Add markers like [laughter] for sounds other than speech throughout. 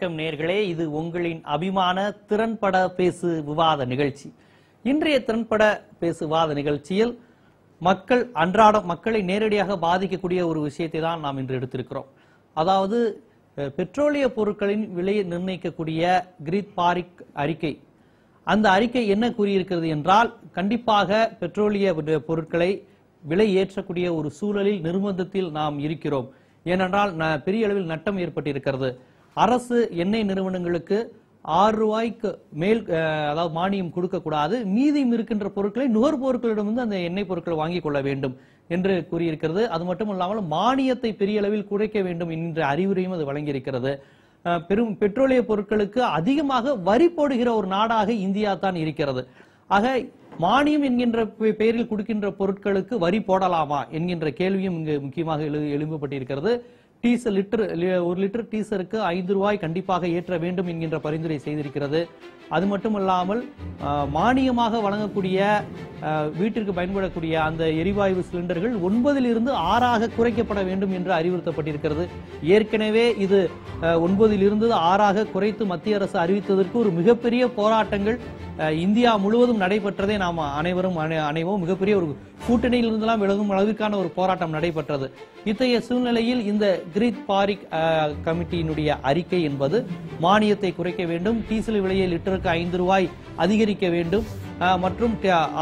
வணக்கம் நேர்களே. இது உங்களின் அபிமான திறன்பட பேசு விவாத நிகழ்ச்சி. இன்றைய திறன்பட பேசு விவாத நிகழ்ச்சியில் மக்கள் அன்றாடம் மக்களை நேரடியாக பாதிக்கக்கூடிய ஒரு விஷயத்தை தான் நாம் இன்று எடுத்திருக்கிறோம். அதாவது பெட்ரோலிய பொருட்களின் விலையை நிர்ணயிக்கக்கூடிய கிரீத் பாரிக் அறிக்கை. அந்த அறிக்கை என்ன கூறியிருக்கிறது என்றால் கண்டிப்பாக பெட்ரோலிய பொருட்களை விலை ஏற்றக்கூடிய ஒரு சூழலில் நிர்பந்தத்தில் நாம் இருக்கிறோம். ஏனென்றால் பெரிய அளவில் நட்டம் ஏற்பட்டிருக்கிறது. அரசு எண்ணெய் நிறுவனங்களுக்கு ஆறு ரூபாய்க்கு மேல் அதாவது மானியம் கொடுக்கக்கூடாது. மீதியும் இருக்கின்ற பொருட்களை நுகர்வோர்களிடம் வந்து அந்த எண்ணெய் பொருட்களை வாங்கிக் கொள்ள வேண்டும் என்று கூறியிருக்கிறது. அது மட்டும் இல்லாமல் மானியத்தை பெரிய அளவில் குறைக்க வேண்டும் என்கின்ற அறிவுரையும் அது வழங்கியிருக்கிறது. பெரும் பெட்ரோலிய பொருட்களுக்கு அதிகமாக வரி போடுகிற ஒரு நாடாக இந்தியா தான் இருக்கிறது. ஆக மானியம் என்கின்ற பெ- பெயரில் கொடுக்கின்ற பொருட்களுக்கு வரி போடலாமா என்கின்ற கேள்வியும் இங்கு முக்கியமாக எழு எழும்பப்பட்டிருக்கிறது. டீசல் லிட்டர் ஒரு லிட்டர் டீசருக்கு ஐந்து ரூபாய் கண்டிப்பாக ஏற்ற வேண்டும் என்கின்ற பரிந்துரை செய்திருக்கிறது. அது மட்டும் இல்லாமல் மானியமாக வழங்கக்கூடிய வீட்டிற்கு பயன்படக்கூடிய அந்த எரிவாயு சிலிண்டர்கள் ஒன்பதிலிருந்து ஆறாக குறைக்கப்பட வேண்டும் என்று அறிவுறுத்தப்பட்டிருக்கிறது. ஏற்கனவே இது ஒன்பதிலிருந்து ஆறாக குறைத்து மத்திய அரசு அறிவித்ததற்கு ஒரு மிகப்பெரிய போராட்டங்கள் இந்தியா முழுவதும் நடைபெற்றதை நாம் அனைவரும் அனை- அனைவோம் மிகப்பெரிய ஒரு கூட்டணியில் இருந்தெல்லாம் விலகும் அளவிற்கான ஒரு போராட்டம் நடைபெற்றது. இத்தகைய சூழ்நிலையில் இந்த கிரீத் பாரிக் கமிட்டியினுடைய அறிக்கை என்பது மானியத்தை குறைக்க வேண்டும். டீசல் விலையை லிட்டருக்கு ஐந்து ரூபாய் அதிகரிக்க வேண்டும். மற்றும்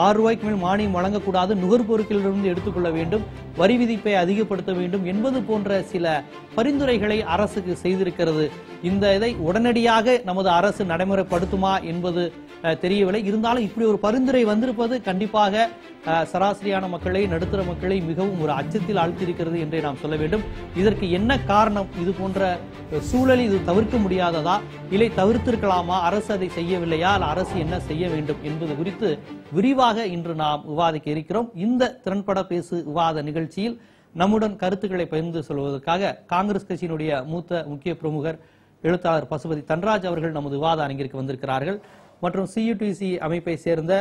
ஆறு ரூபாய்க்கு மேல் மானியம் வழங்கக்கூடாது. நுகர்பொருட்களிலிருந்து எடுத்துக்கொள்ள வேண்டும். வரி விதிப்பை அதிகப்படுத்த வேண்டும் என்பது போன்ற சில பரிந்துரைகளை அரசுக்கு செய்திருக்கிறது. இந்த இதை உடனடியாக நமது அரசு நடைமுறைப்படுத்துமா என்பது தெரியவில்லை. இருந்தாலும் இப்படி ஒரு பரிந்துரை வந்திருப்பது கண்டிப்பாக சராசரியான மக்களை நடுத்தர மக்களை மிகவும் ஒரு அச்சத்தில் ஆழ்த்தியிருக்கிறது என்றே நாம் சொல்ல வேண்டும். இதற்கு என்ன காரணம்? இது போன்ற அஹ், சூழலில் இது தவிர்க்க முடியாததா? இல்லை தவிர்த்திருக்கலாமா? அரசு அதை செய்யவில்லையா? அரசு என்ன செய்ய வேண்டும் என்பது குறித்து விரிவாக இன்று நாம் விவாதிக்க இருக்கிறோம். இந்த திறன்பட பேசு விவாத நிகழ்ச்சியில் நம்முடன் கருத்துக்களை பகிர்ந்து சொல்வதற்காக காங்கிரஸ் கட்சியினுடைய மூத்த முக்கிய பிரமுகர் எழுத்தாளர் பசுபதி தன்ராஜ் அவர்கள் நமது விவாத அரங்கிற்கு வந்திருக்கிறார்கள். மற்றும் சியூடிசி அமைப்பை சேர்ந்த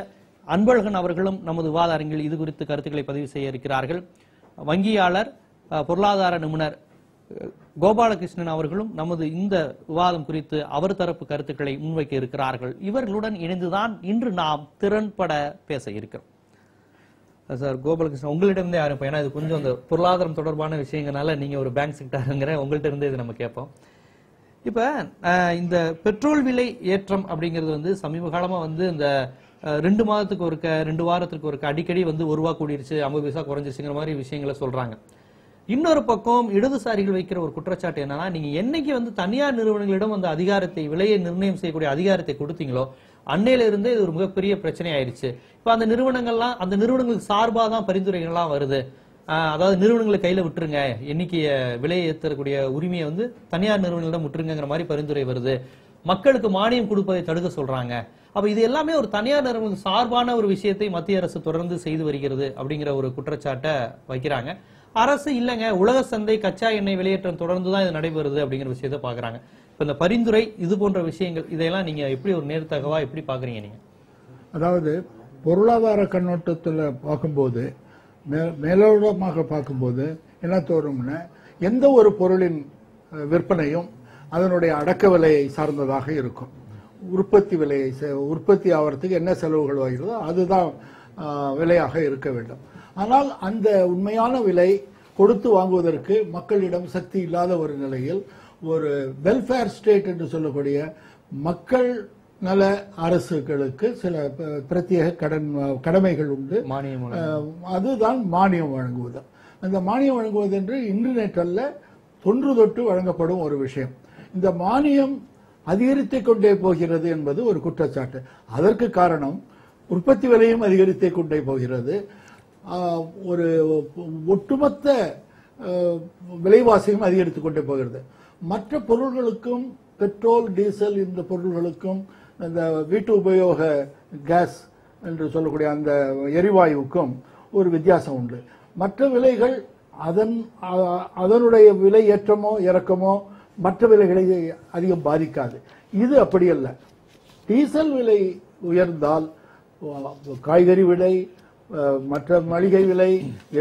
அன்பழகன் அவர்களும் நமது விவாத அரங்கில் இது குறித்து கருத்துக்களை பதிவு செய்ய இருக்கிறார்கள். வங்கியாளர் பொருளாதார நிபுணர் கோபாலகிருஷ்ணன் அவர்களும் நமது இந்த விவாதம் குறித்து அவர் தரப்பு கருத்துக்களை முன்வைக்க இருக்கிறார்கள். இவர்களுடன் இணைந்துதான் இன்று நாம் திறன்பட பேச இருக்கிறோம். சார் கோபாலகிருஷ்ணன் உங்களிடம் ஆரம்பிப்போம் ஏன்னா இது கொஞ்சம் அந்த பொருளாதாரம் தொடர்பான விஷயங்களால நீங்க ஒரு பேங்க் செக்டாருங்கிற உங்கள்ட்ட இருந்தே இது நம்ம கேட்போம். இப்ப இந்த பெட்ரோல் விலை ஏற்றம் அப்படிங்கிறது வந்து சமீப காலமா வந்து இந்த ரெண்டு மாதத்துக்கு ஒருக்க ரெண்டு வாரத்துக்கு ஒருக்க அடிக்கடி வந்து ஒரு ரூபா கூடிருச்சு ஐம்பது பைசா குறைஞ்சிருச்சுங்கிற மாதிரி விஷயங்களை சொல்றாங்க. இன்னொரு பக்கம் இடதுசாரிகள் வைக்கிற ஒரு குற்றச்சாட்டு என்னன்னா நீங்க என்னைக்கு வந்து தனியார் நிறுவனங்களிடம் அந்த அதிகாரத்தை விலையை நிர்ணயம் செய்யக்கூடிய அதிகாரத்தை கொடுத்தீங்களோ அன்னையில இருந்தே இது ஒரு மிகப்பெரிய பிரச்சனை ஆயிருச்சு இப்ப அந்த நிறுவனங்கள்லாம் அந்த நிறுவனங்களுக்கு சார்பாக தான் பரிந்துரைகள்லாம் வருது. ஆஹ் அதாவது நிறுவனங்களை கையில விட்டுருங்க. எண்ணிக்கைய விலையை ஏற்றக்கூடிய உரிமையை வந்து தனியார் நிறுவனங்களிடம் விட்டுருங்கிற மாதிரி பரிந்துரை வருது. மக்களுக்கு மானியம் கொடுப்பதை தடுக்க சொல்றாங்க. அப்ப இது எல்லாமே ஒரு தனியார் நிறுவனம் சார்பான ஒரு விஷயத்தை மத்திய அரசு தொடர்ந்து செய்து வருகிறது அப்படிங்கிற ஒரு குற்றச்சாட்டை வைக்கிறாங்க. அரசு இல்லைங்க உலக சந்தை கச்சா எண்ணெய் வெளியேற்றம் தொடர்ந்து தான் இது நடைபெறுது அப்படிங்கிற விஷயத்தை பாக்குறாங்க. இப்ப இந்த பரிந்துரை இது போன்ற விஷயங்கள் இதையெல்லாம் நீங்க எப்படி ஒரு நேர்த்தகவா எப்படி பாக்குறீங்க நீங்க? அதாவது பொருளாதார கண்ணோட்டத்தில் பார்க்கும்போது மே- மேலோட்டமாக பார்க்கும்போது என்ன தோணும்னா எந்த ஒரு பொருளின் விற்பனையும் அதனுடைய அடக்க விலையை சார்ந்ததாக இருக்கும். உற்பத்தி விலையை உற்பத்தி ஆகிறதுக்கு என்ன செலவுகள் வருகிறதோ அதுதான் விலையாக இருக்க வேண்டும். ஆனால் அந்த உண்மையான விலை கொடுத்து வாங்குவதற்கு மக்களிடம் சக்தி இல்லாத ஒரு நிலையில் ஒரு வெல்ஃபேர் ஸ்டேட் என்று சொல்லக்கூடிய மக்கள் நல அரசுகளுக்கு சில பிரத்யேக கடன் கடமைகள் உண்டு. மானியம் அதுதான் மானியம் வழங்குவது. அந்த மானியம் வழங்குவது என்று இன்டர்நெட் அல்ல தொன்று தொட்டு வழங்கப்படும் ஒரு விஷயம். இந்த மானியம் அதிகரித்துக் கொண்டே போகிறது என்பது ஒரு குற்றச்சாட்டு. அதற்கு காரணம் உற்பத்தி விலையும் அதிகரித்துக் கொண்டே போகிறது. ஒரு ஒட்டுமொத்த விலைவாசியும் அதிகரித்துக் கொண்டே போகிறது. மற்ற பொருள்களுக்கும் பெட்ரோல் டீசல் இந்த பொருள்களுக்கும் இந்த வீட்டு உபயோக கேஸ் என்று சொல்லக்கூடிய அந்த எரிவாயுவுக்கும் ஒரு வித்தியாசம் உண்டு. மற்ற விலைகள் அதன் அதனுடைய விலை ஏற்றமோ இறக்கமோ மற்ற விலைகளை அதிகம் பாதிக்காது. இது அப்படி அல்ல டீசல் விலை உயர்ந்தால் காய்கறி விலை மற்ற மளிகை விலை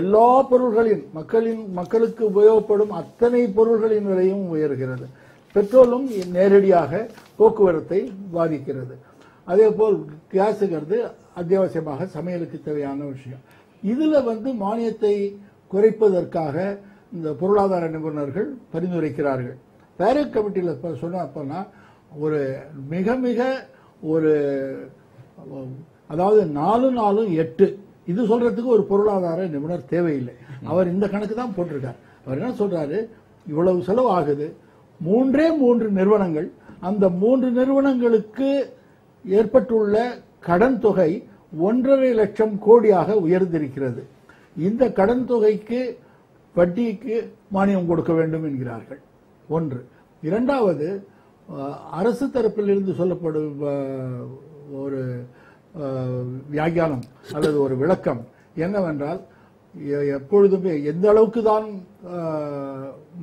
எல்லா பொருள்களின் மக்களின் மக்களுக்கு உபயோகப்படும் அத்தனை பொருள்களின் விலையும் உயர்கிறது. பெட்ரோலும் நேரடியாக போக்குவரத்தை பாதிக்கிறது. அதே போல் கேஸுங்கிறது அத்தியாவசியமாக சமையலுக்கு தேவையான விஷயம். இதில் வந்து மானியத்தை குறைப்பதற்காக இந்த பொருளாதார நிபுணர்கள் பரிந்துரைக்கிறார்கள். பேரட் கமிட்டியில் சொன்ன அப்போனா ஒரு மிக மிக ஒரு அதாவது நாலு நாலும் எட்டு இது சொல்றதுக்கு ஒரு பொருளாதார நிபுணர் தேவையில்லை. அவர் இந்த கணக்கு தான் போட்டிருக்கார். அவர் என்ன சொல்றாரு? இவ்வளவு செலவு ஆகுது. மூன்றே மூன்று நிறுவனங்கள். அந்த மூன்று நிறுவனங்களுக்கு ஏற்பட்டுள்ள கடன் தொகை ஒன்றரை லட்சம் கோடியாக உயர்ந்திருக்கிறது. இந்த கடன் தொகைக்கு வட்டிக்கு மானியம் கொடுக்க வேண்டும் என்கிறார்கள். ஒன்று. இரண்டாவது அரசு தரப்பிலிருந்து சொல்லப்படும் ஒரு வியாகியானம் வியாக்கியானம் அல்லது ஒரு விளக்கம் என்னவென்றால் எப்பொழுதுமே எந்த அளவுக்கு தான்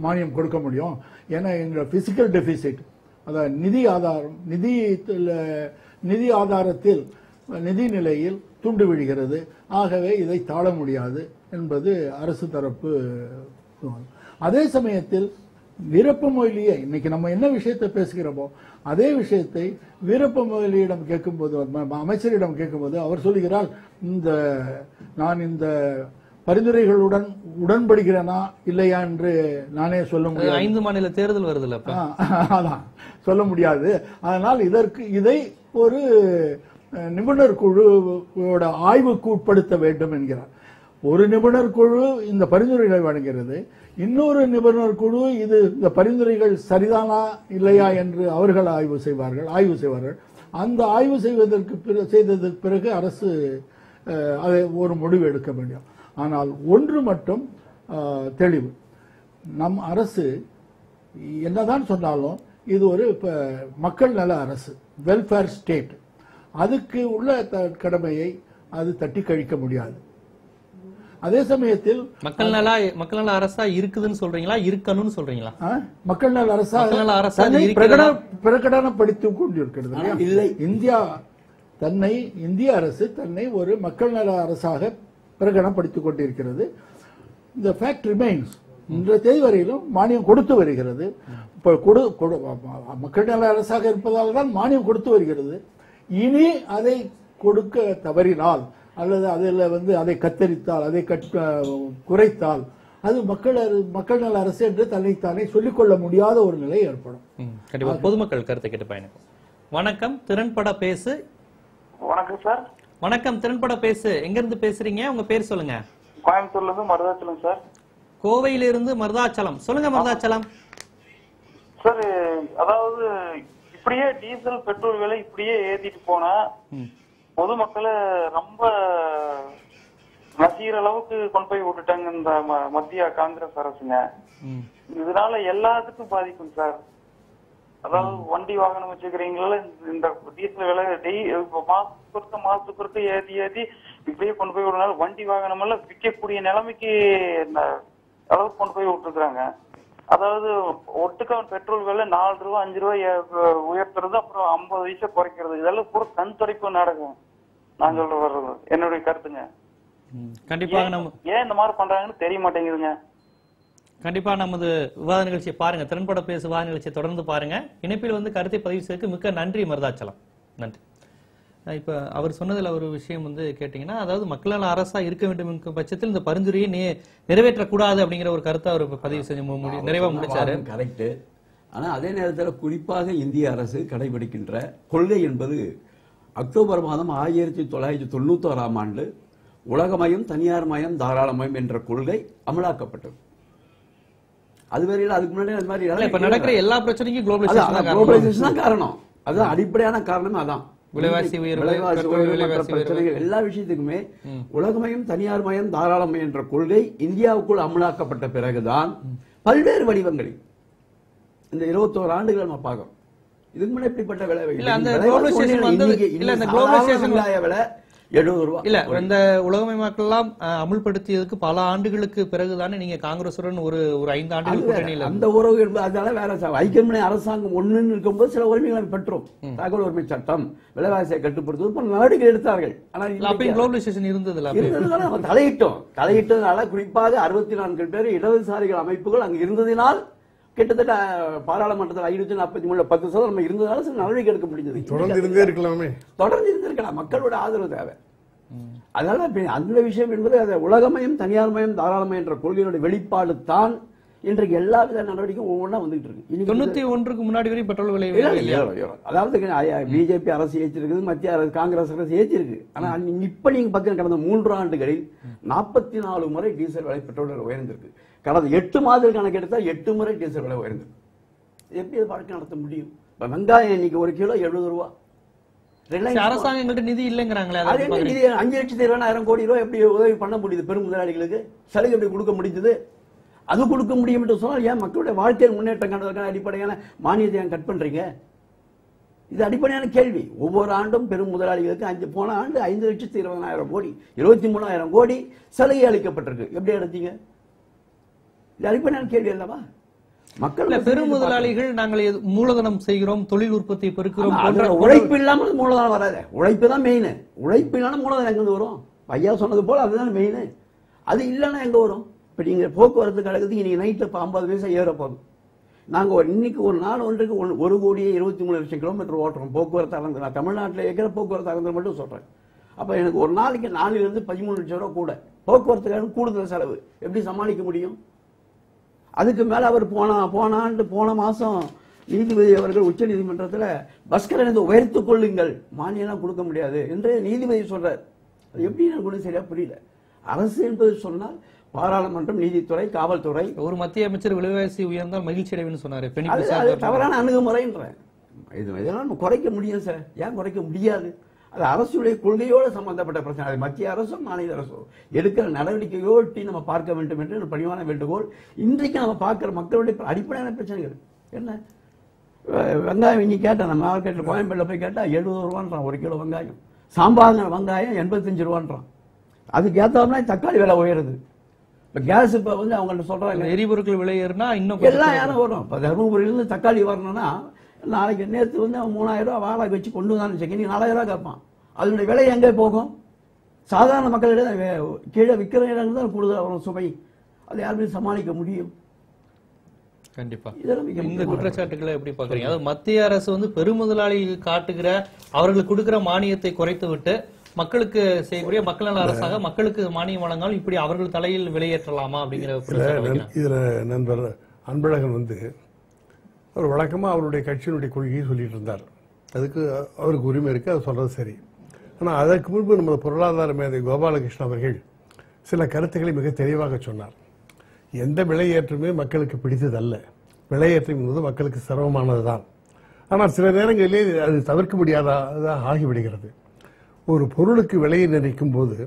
மானியம் கொடுக்க முடியும் ஏன்னா எங்கள் பிசிக்கல் டெபிசிட் அதாவது நிதி ஆதாரம் நிதி நிதி ஆதாரத்தில் நிதி நிலையில் துண்டு விழுகிறது. ஆகவே இதை தாழ முடியாது என்பது அரசு தரப்பு அதே சமயத்தில் வீரப்ப மொழியை. இன்னைக்கு நம்ம என்ன விஷயத்தை பேசுகிறோமோ அதே விஷயத்தை வீரப்ப மொழியிடம் கேட்கும்போது அமைச்சரிடம் கேட்கும்போது அவர் சொல்லுகிறார் இந்த நான் இந்த பரிந்துரைகளுடன் உடன்படுகிறேனா இல்லையா என்று நானே சொல்ல அது முடியாது. ஐந்து மாநில தேர்தல் வருதுல்ல அதான். சொல்ல முடியாது. அதனால் இதற்கு இதை ஒரு நிபுணர் குழுவோட ஆய்வுக்கு உட்படுத்த வேண்டும் என்கிறார். ஒரு நிபுணர் குழு இந்த பரிந்துரைகளை வழங்குகிறது. இன்னொரு நிபுணர் குழு இது இந்த பரிந்துரைகள் சரிதானா இல்லையா என்று அவர்கள் ஆய்வு செய்வார்கள் ஆய்வு செய்வார்கள். அந்த ஆய்வு செய்வதற்கு செய்ததற்கு பிறகு அரசு அதை ஒரு முடிவு எடுக்க வேண்டும். ஆனால் ஒன்று மட்டும் தெளிவு. நம் அரசு என்னதான் சொன்னாலும் இது ஒரு இப்போ மக்கள் நல அரசு வெல்ஃபேர் ஸ்டேட் அதுக்கு உள்ள கடமையை அது தட்டி கழிக்க முடியாது. அதே சமயத்தில் மக்கள் நல மக்கள் நல அரசா இருக்குதுன்னு சொல்றீங்களா? இருக்கணும்னு சொல்றீங்களா? மக்கள் நல மக்கள் நல அரசா பிரகடனப்படுத்திக் கொண்டிருக்கிறது இல்லை. இந்தியா தன்னை இந்திய அரசு தன்னை ஒரு மக்கள் நல அரசாக பிரகடனப்படுத்திக் கொண்டிருக்கிறது. இந்த ஃபேக்ட் ரிமைன்ஸ் இன்ற தேதி வரையிலும் மானியம் கொடுத்து வருகிறது. இப்ப கொடு கொடு- மக்கள் நல அரசாக இருப்பதால் தான் மானியம் கொடுத்து வருகிறது. இனி அதை கொடுக்க தவறினால் அல்லது அதில் வந்து அதை கத்தரித்தால் அதை கட் குறைத்தால் அது மக்கள் மக்கள் நல அரசு என்று தன்னைத்தானே சொல்லிக்கொள்ள முடியாத ஒரு நிலை ஏற்படும். கண்டிப்பா. பொதுமக்கள் கருத்தை கேட்டு பயணிக்கும் வணக்கம். திறன்பட பேசு. வணக்கம் சார். வணக்கம். திறன்பட பேசு. எங்க இருந்து பேசுறீங்க? உங்க பேர் சொல்லுங்க. கோயம்புத்தூர்ல இருந்து மருதாச்சலம் சார். கோவையிலிருந்து மருதாச்சலம். சொல்லுங்க மருதாச்சலம். சார் அதாவது இப்படியே டீசல் பெட்ரோல் விலை இப்படியே ஏத்திட்டு போனா. பொதுமக்களை ரொம்ப நசிகிற அளவுக்கு கொண்டு போய் விட்டுட்டாங்க இந்த மத்திய காங்கிரஸ் அரசுங்க. இதனால எல்லாத்துக்கும் பாதிக்கும் சார். அதாவது வண்டி வாகனம் வச்சுக்கிறீங்களா இந்த டீசல் விலை டெய் இப்ப மாசத்துக்கு ஒருக்க மாசத்துக்கு ஒருக்க ஏத்தி ஏத்தி இப்படியே கொண்டு போய் விடுறதுனால வண்டி வாகனம் எல்லாம் விற்கக்கூடிய நிலைமைக்கு இந்த அளவுக்கு கொண்டு போய் விட்டுருக்காங்க அதாவது ஒட்டுக்கா பெட்ரோல் விலை நாலு ரூபா அஞ்சு ரூபாய் உயர்த்துறது அப்புறம் ஐம்பது வயசை குறைக்கிறது. இதெல்லாம் பூரா கண் துடைப்பு நாடகம். நான் சொல்ற வர்றது. என்னுடைய கருத்துங்க. கண்டிப்பாக நம்ம ஏன் இந்த மாதிரி பண்றாங்கன்னு தெரிய மாட்டேங்குதுங்க. கண்டிப்பா நமது விவாத நிகழ்ச்சியை பாருங்க. திறன்பட பேசு விவாத நிகழ்ச்சியை தொடர்ந்து பாருங்க. இணைப்பில் வந்து கருத்தை பதிவு செய்ததுக்கு மிக்க நன்றி மருதாச்சலம். நன்றி. இப்ப அவர் சொன்னதுல ஒரு விஷயம் வந்து கேட்டீங்கன்னா அதாவது மக்கள் நல அரசா இருக்க வேண்டும் பட்சத்தில் இந்த பரிந்துரையை நே- நிறைவேற்றக்கூடாது அப்படிங்கிற ஒரு கருத்தை அவர் பதிவு செஞ்சு நிறைவா முடிச்சாரு. கரெக்ட் ஆனா அதே நேரத்தில் குறிப்பாக இந்திய அரசு கடைபிடிக்கின்ற கொள்கை என்பது அக்டோபர் மாதம் ஆயிரத்தி தொள்ளாயிரத்தி தொண்ணூத்தோராம் ஆண்டு உலகமயம் தனியார்மயம் தாராளமயம் என்ற கொள்கை அமலாக்கப்பட்டது. அதுவரையில் அதுக்கு முன்னாடி அது மாதிரி நடக்கிற எல்லா பிரச்சனைக்கும் குளோபலைசேஷன் தான் காரணம். அதுதான் அடிப்படையான காரணமே அதான். விலைவாசி. பிரச்சனைகள் எல்லா விஷயத்துக்குமே உலகமயம் தனியார்மயம் தாராளமயம் என்ற கொள்கை இந்தியாவுக்குள் அமலாக்கப்பட்ட பிறகுதான் பல்வேறு வடிவங்களில் இந்த இருபத்தோரு ஆண்டுகள் நம்ம பார்க்கிறோம். இதுக்கு முன்னாடி இப்படிப்பட்ட விலை எழுபது ரூபாய் இல்ல இந்த உலகமயமாக்கல் எல்லாம் அஹ், அமுல்படுத்தியதுக்கு பல ஆண்டுகளுக்கு பிறகுதானே நீங்க காங்கிரசுடன் ஒரு ஒரு ஐந்து ஆண்டுகள். கூட்டணியில அந்த உறவு என்பது அதனால வேற ஐக்கியமனை அரசாங்கம் ஒண்ணுன்னு இருக்கும்போது சில உரிமைகளை பெற்றோம். தகவல் உரிமை சட்டம் விலைவாசியை கட்டுப்படுத்துவது பல நாடுகள் எடுத்தார்கள். ஆனால் குளோபலைசேஷன் இருந்ததுல. இருந்ததுனால தலையிட்டோம். தலையிட்டதுனால குறிப்பாக அறுபத்தி நான்கு பேர் இடதுசாரிகள் அமைப்புகள் அங்கு இருந்ததினால் கிட்டத்தட்ட பாராளுமன்றத்தில் ஐநூத்தி நாற்பத்தி மூணுல பத்து சதவீதம் நம்ம இருந்ததால சில நடவடிக்கை எடுக்க முடிஞ்சது. தொடர்ந்து இருந்தே இருக்கலாமே. தொடர்ந்து இருந்திருக்கலாம் மக்களோட ஆதரவு தேவை. அதனால அந்த விஷயம் என்பது அது உலகமயம் தனியார்மயம் தாராளமயம் என்ற கொள்கையோட வெளிப்பாடு தான் இன்றைக்கு எல்லா வித நடவடிக்கையும் ஒவ்வொன்றா வந்துகிட்டு இருக்கு. தொண்ணூத்தி ஒன்றுக்கு முன்னாடி வரை பெட்ரோல் விலை. அதாவது பிஜேபி அரசு ஏற்றிருக்குது மத்திய அரசு காங்கிரஸ் அரசு ஏற்றிருக்கு. ஆனா இப்ப நீங்க பாத்தீங்கன்னா கடந்த மூன்று ஆண்டுகளில் நாற்பத்தி நாலு முறை டீசல் விலை பெட்ரோல் விலை உயர்ந்திருக்கு. கடந்த எட்டு மாதம் கணக்கு எடுத்தா எட்டு முறை டீசல் விலை உயர்ந்திருக்கு எப்படி அது வாழ்க்கை நடத்த முடியும்? இப்ப வெங்காயம் இன்னைக்கு ஒரு கிலோ எழுபது ரூபா. எங்கள்ட்ட நிதி இல்லைங்கிறாங்களே? நிதி அஞ்சு லட்சத்தி இருபதாயிரம் கோடி ரூபாய் எப்படி உதவி பண்ண முடியுது பெரும் முதலாளிகளுக்கு? சலுகை எப்படி கொடுக்க முடிஞ்சது? அது கொடுக்க முடியும் என்று சொன்னால் ஏன் மக்களுடைய வாழ்க்கையில் முன்னேற்றம் காண்பதற்கான அடிப்படையான மானியத்தை ஏன் கட் பண்றீங்க? இது அடிப்படையான கேள்வி. ஒவ்வொரு ஆண்டும் பெரும் முதலாளிகளுக்கு அஞ்சு போன ஆண்டு ஐந்து லட்சத்தி இருபதாயிரம் கோடி இருபத்தி மூணாயிரம் கோடி சலுகை அளிக்கப்பட்டிருக்கு. எப்படி எடுத்தீங்க? இது அடிப்படையான கேள்வி அல்லவா? மக்கள் பெரும் முதலாளிகள் நாங்கள் மூலதனம் செய்கிறோம் தொழில் உற்பத்தியை பெருக்கிறோம் உழைப்பு இல்லாமல் மூலதனம் வராது. உழைப்பு தான் மெயின் உழைப்பு இல்லாம மூலதனம் எங்க இருந்து வரும்? ஐயா சொன்னது போல அதுதான் மெயின் அது இல்லைன்னா எங்க வரும்? இப்ப நீங்க போக்குவரத்து கழகத்துக்கு நீங்க நைட்ல இப்ப ஐம்பது பைசா ஏற போதும் நாங்க ஒரு இன்னைக்கு ஒரு நாள் ஒன்றுக்கு ஒரு- ஒரு கோடியே இருபத்தி மூணு லட்சம் கிலோமீட்டர் ஓட்டுறோம் போக்குவரத்து அறந்து நான் தமிழ்நாட்டில் இருக்கிற போக்குவரத்து அறந்து மட்டும் சொல்றேன். அப்ப எனக்கு ஒரு நாளைக்கு நாலுல இருந்து பதிமூணு லட்சம் ரூபாய் கூட. போக்குவரத்துக்காக கூடுதல் செலவு. எப்படி சமாளிக்க முடியும்? அதுக்கு மேல அவர் போன போன ஆண்டு போன மாசம் நீதிபதி அவர்கள் உச்ச நீதிமன்றத்தில் பஸ் கட்டணத்தை உயர்த்துக் கொள்ளுங்கள். மானியம்லாம் கொடுக்க முடியாது. என்று நீதிபதி சொல்றார். அது எப்படி எனக்கு சரியா புரியல. அரசு என்பது சொன்னால் பாராளுமன்றம் நீதித்துறை காவல்துறை. ஒரு மத்திய அமைச்சர் விலைவாசி உயர்ந்தால் மகிழ்ச்சி அடைவுன்னு சொன்னாரு. தவறான அணுகுமுறைன்றேன். இது இதெல்லாம் குறைக்க முடியும் சார். ஏன் குறைக்க முடியாது? அது அரசுடைய கொள்கையோடு சம்பந்தப்பட்ட பிரச்சனை. அது மத்திய அரசோ மாநில அரசோ. எடுக்கிற நடவடிக்கையோட்டி நம்ம பார்க்க வேண்டும் என்று பணிவான வேண்டுகோள். இன்றைக்கு நம்ம பார்க்கிற மக்களுடைய அடிப்படையான பிரச்சனைகள். என்ன? வெங்காயம் இன்னைக்கு கேட்டேன் நம்ம மார்க்கெட்டில் கோயம்பேட்டில் போய் கேட்டா எழுபது ரூபான்றான் ஒரு கிலோ வெங்காயம். சாம்பாங்க வெங்காயம் எண்பத்தஞ்சு ரூபான்றான். அதுக்கு ஏத்தாப்புல தக்காளி விலை உயருது. இப்போ கேஸ் இப்போ வந்து அவங்கள்ட்ட சொல்றாங்க. எரிபொருட்கள் விலை ஏறினா இன்னும் எல்லாம் யாரும் வரும் இப்போ தருமபுரியிலேருந்து தக்காளி வரணும்னா நாளைக்கு நேற்று வந்து அவன் மூணாயிரம் ரூபாய் வாடகை வச்சு கொண்டு வந்தான்னு வச்சுக்க. நீ நாலாயிரம் ரூபாய் கேட்பான். அதனுடைய விலை எங்கே போகும்? சாதாரண மக்களிடம் கீழே விற்கிற இடங்கள் தான் கூடுதல் வரும் சுவை அதை யாருமே சமாளிக்க முடியும். கண்டிப்பா. இந்த குற்றச்சாட்டுகளை எப்படி பாக்குறீங்க அதாவது மத்திய அரசு வந்து பெருமுதலாளிகள் காட்டுகிற அவர்களுக்கு கொடுக்கிற மானியத்தை குறைத்து விட்டு மக்களுக்கு செய்யக்கூடிய மக்கள் நல அரசாக மக்களுக்கு மானியம் வழங்கால் இப்படி அவர்கள் தலையில் விலையேற்றலாமா அப்படிங்கிற. இதுல நண்பர் அன்பழகன் வந்து அவர் வழக்கமாக அவருடைய கட்சியினுடைய கொள்கையை சொல்லிட்டு இருந்தார். அதுக்கு அவருக்கு உரிமை இருக்குது அது சொல்கிறது சரி. ஆனால் அதற்கு முன்பு நமது பொருளாதார மேதை கோபாலகிருஷ்ணன் அவர்கள் சில கருத்துக்களை மிக தெளிவாக சொன்னார். எந்த விலையேற்றமே மக்களுக்கு பிடித்ததல்ல. விலையேற்றம் என்பது மக்களுக்கு சிரமமானதுதான். ஆனால் சில நேரங்களிலே அது தவிர்க்க முடியாததாக ஆகிவிடுகிறது. ஒரு பொருளுக்கு விலையை நிர்ணயிக்கும் போது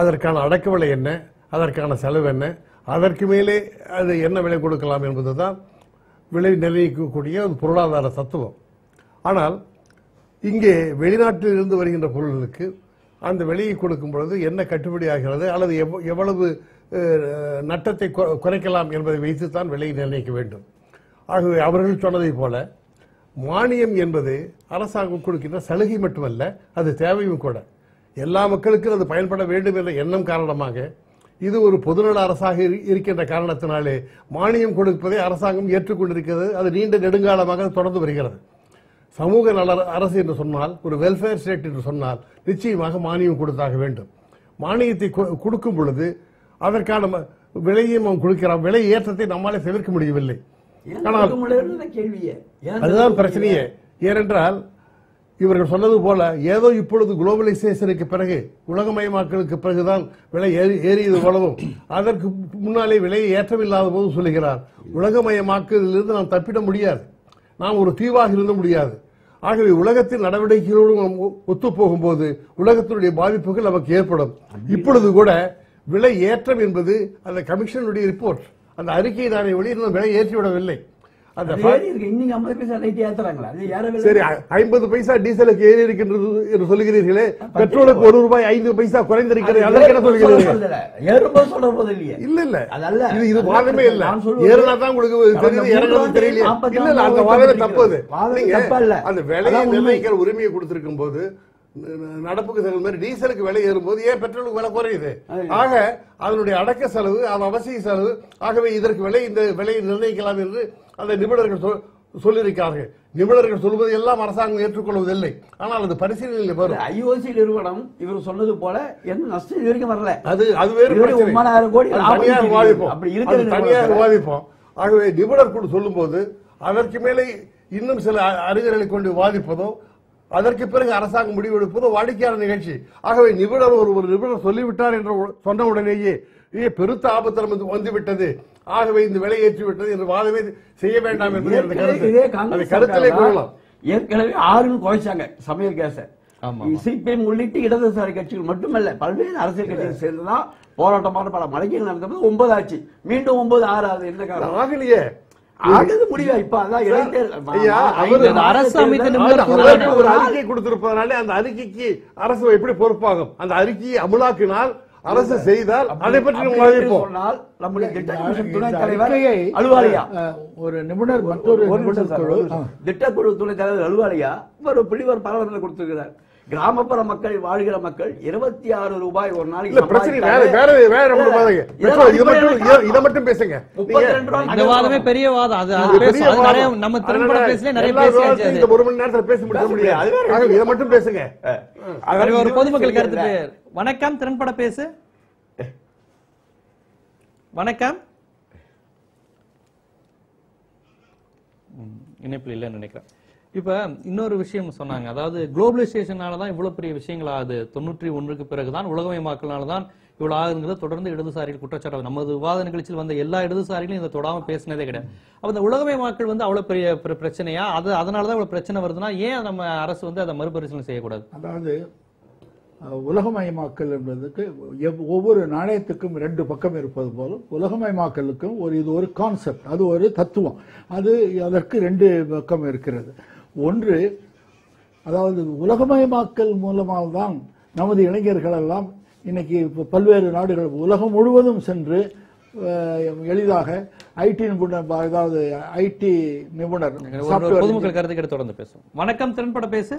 அதற்கான அடக்க விலை என்ன அதற்கான செலவு என்ன அதற்கு மேலே அது என்ன விலை கொடுக்கலாம் என்பது தான் விலை நிர்ணயிக்கக்கூடிய ஒரு பொருளாதார தத்துவம். ஆனால் இங்கே வெளிநாட்டில் இருந்து வருகின்ற பொருள்களுக்கு அந்த விலையை கொடுக்கும் பொழுது என்ன கட்டுப்படி ஆகிறது அல்லது எவ்வளவு நட்டத்தை குறைக்கலாம் என்பதை வைத்துத்தான் விலையை நிர்ணயிக்க வேண்டும். ஆகவே அவர்கள் சொன்னதைப் போல மானியம் என்பது அரசாங்கம் கொடுக்கின்ற சலுகை மட்டுமல்ல அது தேவையும் கூட. எல்லா மக்களுக்கும் அது பயன்பட வேண்டும் என்ற எண்ணம் காரணமாக இது ஒரு பொதுநல அரசாக இரு- இருக்கின்ற காரணத்தினாலே மானியம் கொடுப்பதை அரசாங்கம் ஏற்றுக்கொண்டிருக்கிறது. அது நீண்ட நெடுங்காலமாக தொடர்ந்து வருகிறது. சமூக நல அரசு என்று சொன்னால் ஒரு வெல்ஃபேர் ஸ்டேட் என்று சொன்னால் நிச்சயமாக மானியம் கொடுத்தாக வேண்டும். மானியத்தை கொடுக்கும் பொழுது அதற்கான விலையும் அவன் கொடுக்கிறான். விலை ஏற்றத்தை நம்மாலே தவிர்க்க முடியவில்லை. ஆனால் அதுதான் பிரச்சனையே. ஏனென்றால் இவர்கள் சொன்னது போல ஏதோ இப்பொழுது குளோபலைசேஷனுக்கு பிறகு உலகமயமாக்கலுக்கு பிறகுதான் விலை ஏறி- ஏறியது போலவும் அதற்கு முன்னாலே விலையை ஏற்றமில்லாத போது சொல்லுகிறார் உலகமயமாக்கலிருந்து நாம் தப்பிட முடியாது. நாம் ஒரு தீவாக இருந்த முடியாது. ஆகவே உலகத்தின் நடவடிக்கைகளோடு நாம் ஒத்து போகும்போது உலகத்தினுடைய பாதிப்புகள் நமக்கு ஏற்படும். இப்பொழுது கூட விலை ஏற்றம் என்பது அந்த கமிஷனுடைய ரிப்போர்ட். அந்த அறிக்கையை நான் வெளியிட விலை ஏற்றிவிடவில்லை. ஐம்பது பைசா சரி ஐம்பது டீசலுக்கு ஏறி இருக்கின்றது என்று சொல்லுகிறீர்களே. பெட்ரோலுக்கு ஒரு ரூபாய் ஐந்து பைசா குறைந்திருக்கிறது. அதற்கு என்ன போது இல்ல இல்ல. அதல்ல. இது இது வாதமே இல்ல. நான் சொல்வது- ஏறினா தான் உங்களுக்கு தெரியுது இறங்குறது தெரியல இல்ல இல்ல அந்த வாதமே தப்பு அது. வாதமே நீங்க தப்பா இல்ல. அந்த விலையை. நிர்ணயிக்கிற உரிமையை கொடுத்திருக்கும் போது நடப்புக்கு தகுந்த மாதிரி டீசலுக்கு விலை ஏறும்போது ஏன் பெட்ரோலுக்கு விலை குறையுது? ஆக அதனுடைய அடக்க செலவு அது அவசிய செலவு ஆகவே இதற்கு விலை இந்த விலையை நிர்ணயிக்கலாம் என்று அந்த நிபுணர்கள் சொல்- சொல்லியிருக்கிறார்கள். நிபுணர்கள் சொல்வது எல்லாம் அரசாங்கம் ஏற்றுக்கொள்வதில்லை. ஆனால் அது பரிசீலனையில் வரும். ஐஓசி நிறுவனம் இவர் சொன்னது போல எந்த நஷ்டம் இது வரைக்கும் வரல. அது அது வேறு. ஒன்பதாயிரம் கோடி தனியாக. விவாதிப்போம் அப்படி இருக்கிற அது தனியாக நிறுவனத்துல- விவாதிப்போம் ஆகவே நிபுணர் குழு சொல்லும்போது அதற்கு மேலே இன்னும் சில அறிஞர்களை கொண்டு விவாதிப்பதோ அதற்கு பிறகு அரசாங்கம் முடிவெடுப்பதோ வாடிக்கையான நிகழ்ச்சி. ஆகவே நிபுணர் ஒரு ஒரு நிபுணர் சொல்லிவிட்டார் என்று சொன்ன உடனேயே பெருத்த ஆபத்து நமக்கு வந்துவிட்டது. ஆகவே இந்த விலை ஏற்றி விட்டது என்று வாதமே செய்ய வேண்டாம் என்பது இதே கருத்து கருத்திலே கொள்ளலாம். ஏற்கனவே ஆறுன்னு குறைச்சாங்க சமையல் கேஸ. சிபிஎம் உள்ளிட்ட இடதுசாரி கட்சிகள் மட்டுமல்ல பல்வேறு அரசியல் கட்சிகள் சேர்ந்துதான் போராட்டமான பல மலைகள் நடந்தது ஒன்பது ஆச்சு மீண்டும் ஒன்பது ஆறு ஆகுது என்ன காரணம்? ஆகலையே ஆகுது முடியல இப்ப அதான் இடைத்தேர்தல். அந்த அரசு ஒரு அறிக்கை கொடுத்திருப்பதனாலே அந்த அறிக்கைக்கு அரசு எப்படி பொறுப்பாகும்? அந்த அறிக்கையை அமுலாக்கினால் அரசு செய்தால் அதை பற்றி சொன்னால் நம்முடைய திட்ட இந்த கமிஷன் துணைத் தலைவர் அலுவாலியா? ஒரு நிபுணர் மற்றொரு. திட்டக்குழு துணைத் தலைவர் அலுவாலியா? ஒரு பிடிவர் பரவலில் கொடுத்திருக்கிறார். கிராமப்புற மக்கள் வாழ்கிற மக்கள் இருபத்தி ஆறு ரூபாய் ஒரு நாளைக்கு இல்ல பிரச்சனை வேற வேற இது மட்டும் இத- மட்டும் பேசுங்க. இந்த வாதமே பெரிய வாதம். அது அது நிறைய. நம்ம அதனால பேசல நிறைய பேசியாச்சு. இந்த ஒரு மணி நேரத்துல பேச முடிய முடியாது. அது வேற இதை மட்டும் பேசுங்க. அது ஒரு பொதுமக்கள் கருத்து வணக்கம் திறன்பட பேசு. வணக்கம். இணைப்பில் இல்லைன்னு நினைக்கிறேன். இப்ப இன்னொரு விஷயம் சொன்னாங்க. அதாவது குளோபலைசேஷனால தான் இவ்வளவு பெரிய விஷயங்கள் ஆகுது தொண்ணூற்றி ஒன்றுக்கு பிறகுதான் உலகமயமாக்கல்னால தான் இவ்வளவு ஆகுதுங்கிறது தொடர்ந்து இடதுசாரிகள் குற்றச்சாட்டு. நமது விவாத நிகழ்ச்சியில் வந்த எல்லா இடதுசாரிகளும் இதை தொடாம பேசினதே கிடையாது. அப்ப இந்த உலகமயமாக்கல் வந்து அவ்வளவு பெரிய பிர- பிரச்சனையா? அது அதனாலதான் இவ்வளவு பிரச்சனை வருதுன்னா ஏன் நம்ம அரசு வந்து அதை மறுபரிசீலனை செய்யக்கூடாது? அதாவது உலகமயமாக்கல் என்பதுக்கு எவ்- ஒவ்வொரு நாணயத்துக்கும் ரெண்டு பக்கம் இருப்பது போல உலகமயமாக்கலுக்கும் ஒரு இது ஒரு கான்செப்ட் அது ஒரு தத்துவம். அது அதற்கு ரெண்டு பக்கம் இருக்கிறது. ஒன்று அதாவது உலகமயமாக்கல் மூலமாக தான் நமது இளைஞர்கள் எல்லாம் இன்னைக்கு இப்ப பல்வேறு நாடுகள் உலகம் முழுவதும் சென்று எளிதாக ஐடி நிபுணர் அதாவது ஐடி நிபுணர் பொதுமக்கள் கருத்து கேட்டு தொடர்ந்து பேசுவோம். வணக்கம் திறன்பட பேசு.